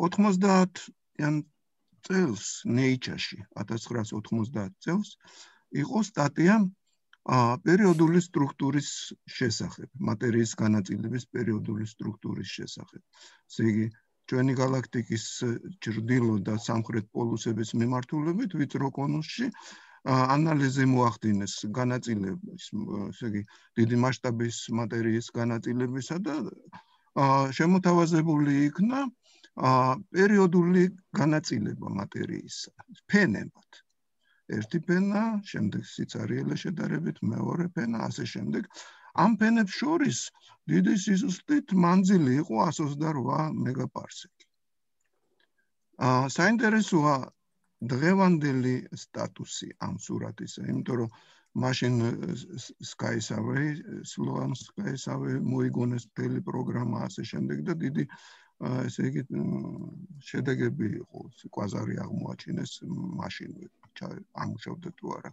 90-იან წელს Nature-ში 1990 წელს იყო სტატია ა პერიოდული სტრუქტურის შესახებ, მატერიის განაწილების პერიოდული სტრუქტურის შესახებ. ესე იგი, ჩვენი galaktikis ჭრდილო და სამხრეთ პოლუსების მიმართულებით ვიწრო კონუსში ანალიზი მოახდინეს განაწილების, ესე იგი, დიდი მასშტაბის მატერიის განაწილებისა და შემოთავაზებული იქნა პერიოდული განაწილება მატერიის ფენებად. ერთი ფენა, შემდეგ სიცარიელე შედარებით მეორე ფენა, ასე შემდეგ. ამ ფენებს შორის დიდი სიზუსტით მანძილი იყო 128 მეგაპარსეკი. აა საინტერესოა დღევანდელი სტატუსი ამ სურათისა, იმიტომ რომ მაშინ SkySaver, Sloan SkySaver მოიგონეს მთელი პროგრამა ასე შემდეგ და დიდი ესე იგი შედეგები იყო, კვაზარი აღმოაჩინეს მაშინვე ამუშავდა თუ არა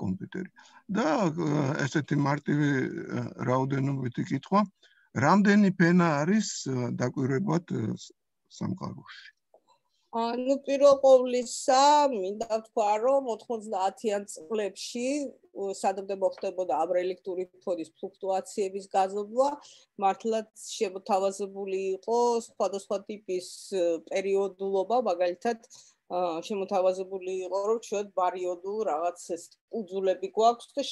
კომპიუტერი. და ესეთი მარტივი რაოდენობითი კითხვა, რამდენი ფენა არის დაკვირვებად სამყაროში?
Ну პირველ ყოვლისა მინდა თქვა რომ 90-იან წლებში სადამდე მოხდებოდა ამ რელიქტური ფონის ფლუქტუაციების გაზრდა მართლაც შემოთავაზებული იყო სხვადასხვა ტიპის პერიოდულობა მაგალითად შემოთავაზებული იყო რომ ჩვენ პერიოდულ რაღაც ეს უძულები გვაქვს და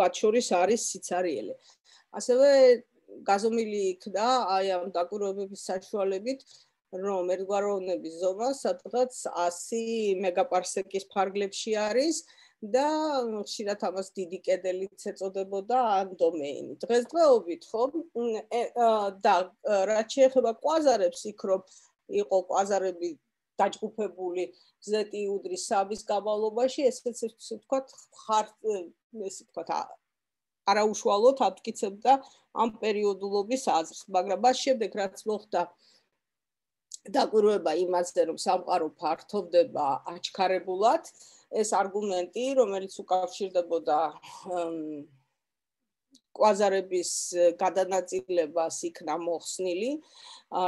მათ შორის არის სიცარიელე. ასევე გაზომილი იქნა აი ამ დაკვირვებების საშუალებით რომ ერთგვაროვნების ზომა სადღაც 100 მეგაპარსეკის ფარგლებში არის და ხშირად ამას დიდი კედელიც ეწოდებოდა ან დომეინი. დღესდღეობით ხო და რაც შეეხება კვაზარებს იქ რომ იყო კვაზარები დაჯგუფებული ზეტი უდრის საბის გამალობაში ესეც ესე ვთქვათ ხარ ესე ვთქვათ არაუშუალოდ აფკიცებდა ამ პერიოდულობის აზრს, მაგრამ მას შემდეგ რაც მოხდა დაკვირვება იმაზე, რომ სამყარო ფართოვდება აჩქარებულად, ეს არგუმენტი, რომელიც უკავშირდებოდა კვაზარების გადანაწილებას იქნა მოხსნილი,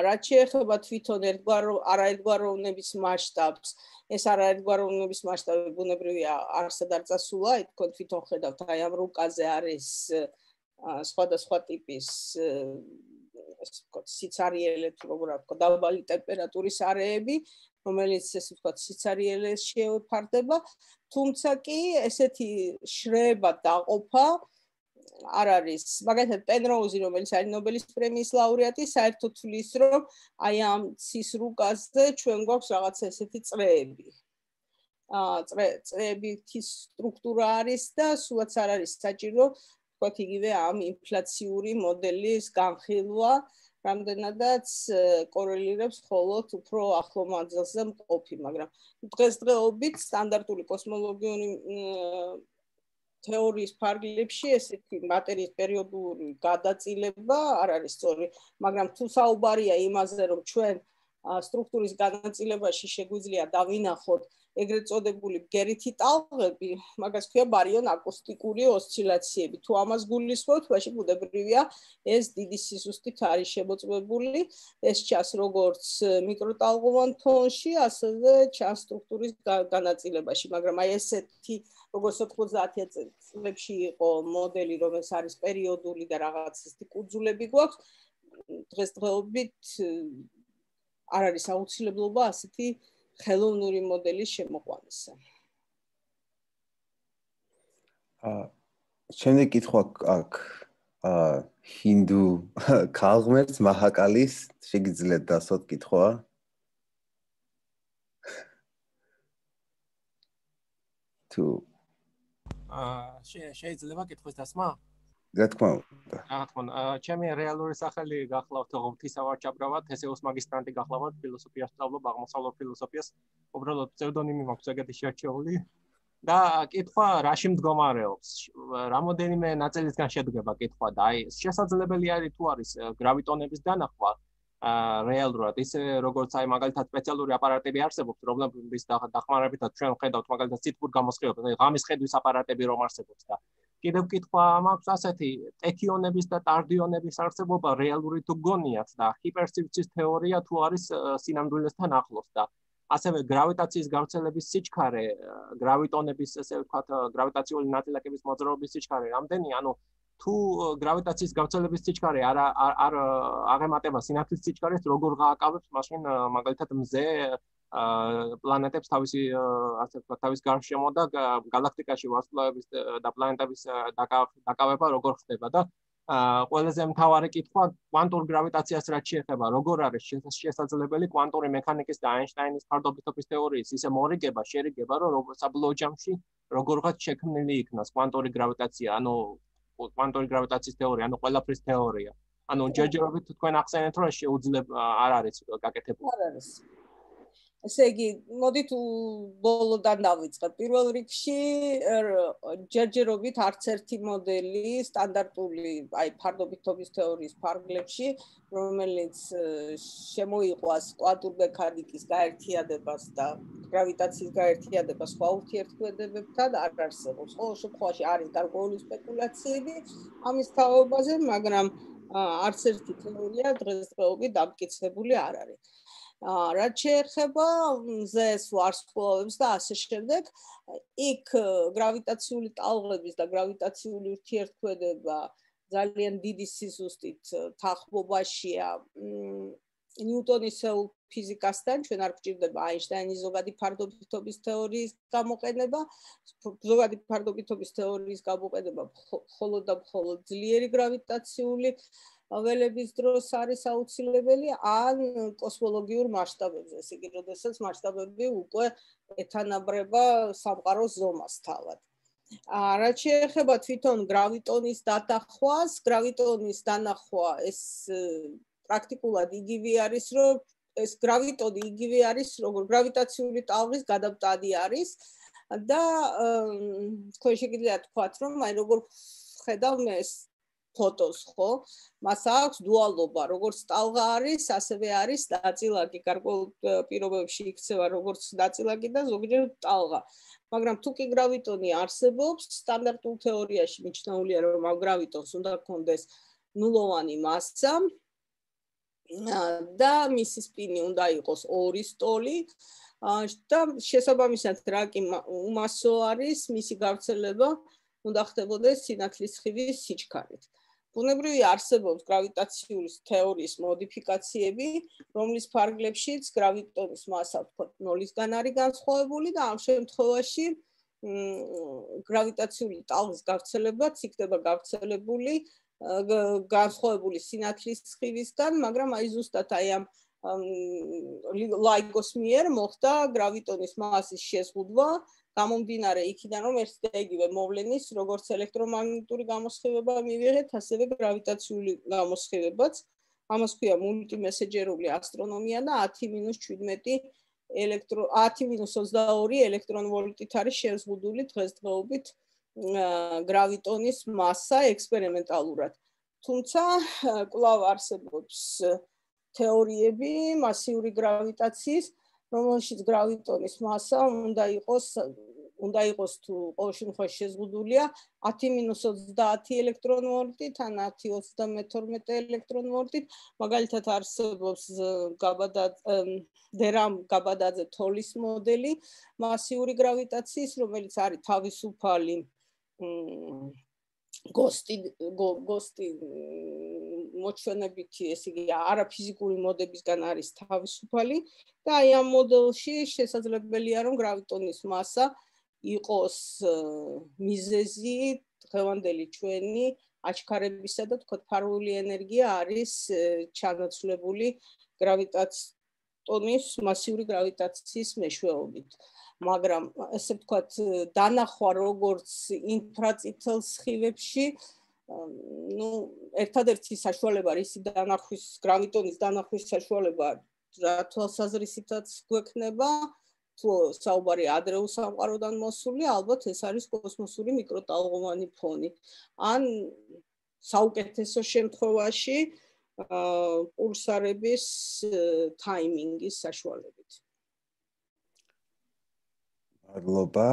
რაც შეეხება თვითონ ერთგვარ არაერთგვაროვნების მასშტაბს, ეს არაერთგვაროვნების მასშტაბი ბუნებრივია არსად არ წასულა, თქო თვითონ ხედავთ აი ამ რუკაზე არის სხვადასხვა ტიპის ასე ვთქვათ, სიცარიელე თუ როგორ ვთქვათ, დაბალი ტემპერატურის არეები, რომელიც ესე ვთქვათ, სიცარიელეს შეფარდება, თუმცა კი ესეთი შრება დაყოფა არ არის. მაგალითად, პენროუზი, რომელიც არის ნობელის პრემიის ლაურეატი, საერთოდ თulis, რომ აი ამ ცის რუკაზე ჩვენ გვაქვს რაღაც ესეთი წრეები. აა წრეების სტრუქტურა არის და სულაც არ არის საჭირო ვთქვათ იგივე ამ ინფლაციური მოდელის განხილვა რამდენადაც კორელირებს მხოლოდ უფრო ახლო მანძილზე მყოფი, მაგრამ დღესდღეობით სტანდარტული კოსმოლოგიური თეორიის ფარგლებში ესეთი მატერიის პერიოდული გადაწილება არ არის სწორი, მაგრამ თუ საუბარია იმაზე, რომ ჩვენ სტრუქტურის განაწილებაში შეგვიძლია დავინახოთ ეგრეთ წოდებული გერითი ტალღები, მაგას ქვია ბარიონ აკუსტიკური ოსცილაციები. თუ ამას გულისხმობთ, მაშინ ბუნებრივია ეს დიდი სიზუსტით არის შემოწმებული. ეს ჩას როგორც მიკროტალღოვან თონში, ასევე ჩას სტრუქტურის განაწილებაში, მაგრამ აი ესეთი როგორც 90-იან წლებში იყო მოდელი, რომელიც არის პერიოდული და რაღაც ისეთი კუძულები გვაქვს. დღესდღეობით არ არის აუცილებლობა ასეთი ხელოვნური მოდელის შემოყვანისა.
აა შემდეგ კითხვა აქ აა ჰინდუ ქალღმერთ მაჰაკალის შეგიძლიათ დასოთ კითხვა? თუ
აა შეიძლება კითხვის დასმა?
რა თქმა უნდა.
რა თქმა უნდა, ჩემი რეალური სახელი გახლავთ ღვთისავარჭაბრავად, თესეუს მაგისტრანტი გახლავთ ფილოსოფიას სწავლობ, აღმოსავლურ ფილოსოფიას. უბრალოდ ფსევდონიმი მაქვს ეგეთი შეარჩეული. და კითხვა რაში მდგომარეობს? რამოდენიმე ნაწილისგან შედგება კითხვა და აი შესაძლებელი არის თუ არის გრავიტონების დანახვა რეალურად ისე როგორც აი მაგალითად სპეციალური აპარატები არსებობს რომლების დახმარებითაც ჩვენ ხედავთ მაგალითად ციტბურ გამოსხივებას აი ღამის ხედვის აპარატები რომ არსებობს და კიდევ კითხვა მაქვს ასეთი ტექიონების და ტარდიონების არსებობა რეალური თუ გონიათ და ჰიპერსივრცის თეორია თუ არის სინამდვილესთან ახლოს და ასევე გრავიტაციის გავრცელების სიჩქარე გრავიტონების ესე ვთქვათ გრავიტაციული ნაწილაკების მოძრაობის სიჩქარე რამდენი? ანუ თუ გრავიტაციის გავრცელების სიჩქარე არ არ აღემატება სინათლის სიჩქარეს, როგორ გააკავებს მაშინ მაგალითად მზე პლანეტებს თავისი ასე ვთქვათ თავის გარშემო და galaktikაში ვარსკვლავების და პლანეტების დაკავება როგორ ხდება და ყველაზე მთავარი კითხვა კვანტურ გრავიტაციას რაც შეეხება, როგორ არის შესაძლებელი კვანტური მექანიკის და აინშტაინის ფარდობითობის თეორიის ისე მორიგება, შერიგება, რომ საბლოო ჯამში როგორღაც შექმნილი იქნას კვანტური გრავიტაცია, ანუ კვანტური გრავიტაციის თეორია, ანუ ყველაფრის თეორია. ანუ ჯერჯერობით თქვენ ახსენეთ, რომ შეუძლება არ არის გაკეთებული.
არ არის. ესე იგი, მოდით ბოლოდან დავიწყებ. პირველ რიგში ჯერჯერობით არც ერთი მოდელი სტანდარტული, აი ფარდობითობის თეორიის ფარგლებში, რომელიც შემოიყვას კვანტურ მექანიკის გაერთიანებას და გრავიტაციის გაერთიანებას სხვა ურთიერთქმედებებთან, არ არსებობს. ყოველ შემთხვევაში არის გარკვეული სპეკულაციები ამის თაობაზე, მაგრამ არც ერთი თეორია დღესდღეობით დამტკიცებული არ არის. რაც შეეხება მზეს ვარსკვლავებს და ასე შემდეგ, იქ გრავიტაციული ტალღების და გრავიტაციული ურთიერთქმედება ძალიან დიდი სიზუსტით თანხმობაშია ნიუტონისეულ ფიზიკასთან, ჩვენ არ გვჭირდება აინშტაინის ზოგადი ფარდობითობის თეორიის გამოყენება, ზოგადი ფარდობითობის თეორიის გამოყენება მხოლოდ და მხოლოდ ძლიერი გრავიტაციული ველების დროს არის აუცილებელი ან კოსმოლოგიურ მასშტაბებზე, ესე იგი, როდესაც მასშტაბები უკვე ეთანაბრება სამყაროს ზომას თავად. აა რაც შეეხება თვითონ გრავიტონის დათახვას, გრავიტონის დანახვა ეს პრაქტიკულად იგივე არის, რომ ეს გრავიტონი იგივე არის, როგორ გრავიტაციული ტალღის გადამტანი არის და თქვენ შეგიძლიათ თქვათ, რომ აი როგორ ხედავ ეს ფოტოს, ხო? მას აქვს დუალობა, როგორც ტალღა არის, ასევე არის ნაწილაკი, გარკვეულ პირობებში იქცევა როგორც ნაწილაკი და ზოგჯერ ტალღა. მაგრამ თუ კი გრავიტონი არსებობს, სტანდარტულ თეორიაში მიჩნეულია, რომ ამ გრავიტონს უნდა გქონდეს ნულოვანი მასა და მისი სპინი უნდა იყოს 2 სტოლი. და შესაბამისად რა კი უმასო არის მისი გავრცელება უნდა ხდებოდეს სინათლის სხივის სიჩქარით. ბუნებრივი არსებობს გრავიტაციული თეორიის მოდიფიკაციები, რომლის ფარგლებშიც გრავიტონის მასა თქო ნოლისგან არის განსხვავებული და ამ შემთხვევაში გრავიტაციული ტალღის გავრცელებაც იქნება გავრცელებული განსხვავებული სინათლის სხივისგან, მაგრამ აი ზუსტად აი ამ ლაიგოს მიერ მოხდა გრავიტონის მასის შეზღუდვა გამომდინარე იქიდან რომ ერთ და იგივე მოვლენის როგორც ელექტრომაგნიტური გამოსხივება მივიღეთ, ასევე გრავიტაციული გამოსხივებაც. ამას ქვია მულტიმესენჯერული ასტრონომია და 10-17 ელექტრო 10-22 ელექტრონვოლტით არის შეზღუდული დღესდღეობით გრავიტონის მასა ექსპერიმენტალურად. თუმცა კვლავ არსებობს თეორიები მასიური გრავიტაციის რომელშიც გრავიტონის მასა უნდა იყოს უნდა იყოს თუ ყოველ შემთხვევაში შეზღუდულია 10-30 ელექტრონვოლტით ან 10-32 ელექტრონვოლტით მაგალითად არსებობს გაბადა დერამ გაბადაძე თოლის მოდელი მასიური გრავიტაციის რომელიც არის თავისუფალი გოსტი გოსტი მოჩვენებითი, ესე იგი, არა ფიზიკური მოდებისგან არის თავისუფალი და აი ამ მოდელში შესაძლებელია რომ გრავიტონის მასა იყოს მიზეზი დღევანდელი ჩვენი აჩქარებისა და თქო ფარული ენერგია არის ჩანაცვლებული გრავიტაციის მასიური გრავიტაციის მეშვეობით. მაგრამ ესე ვთქვათ, დანახვა როგორც ინფრაწითელ სხივებში, ну, ერთადერთი საშუალება არის დანახვის გრავიტონის დანახვის საშუალება რა თვალსაზრისითაც გვექნება, თუ საუბარი ადრეულ სამყაროდან მოსული, ალბათ ეს არის კოსმოსური მიკროტალღოვანი ფონი. ან საუკეთესო შემთხვევაში პულსარების ტაიმინგის საშუალებით.
მადლობა.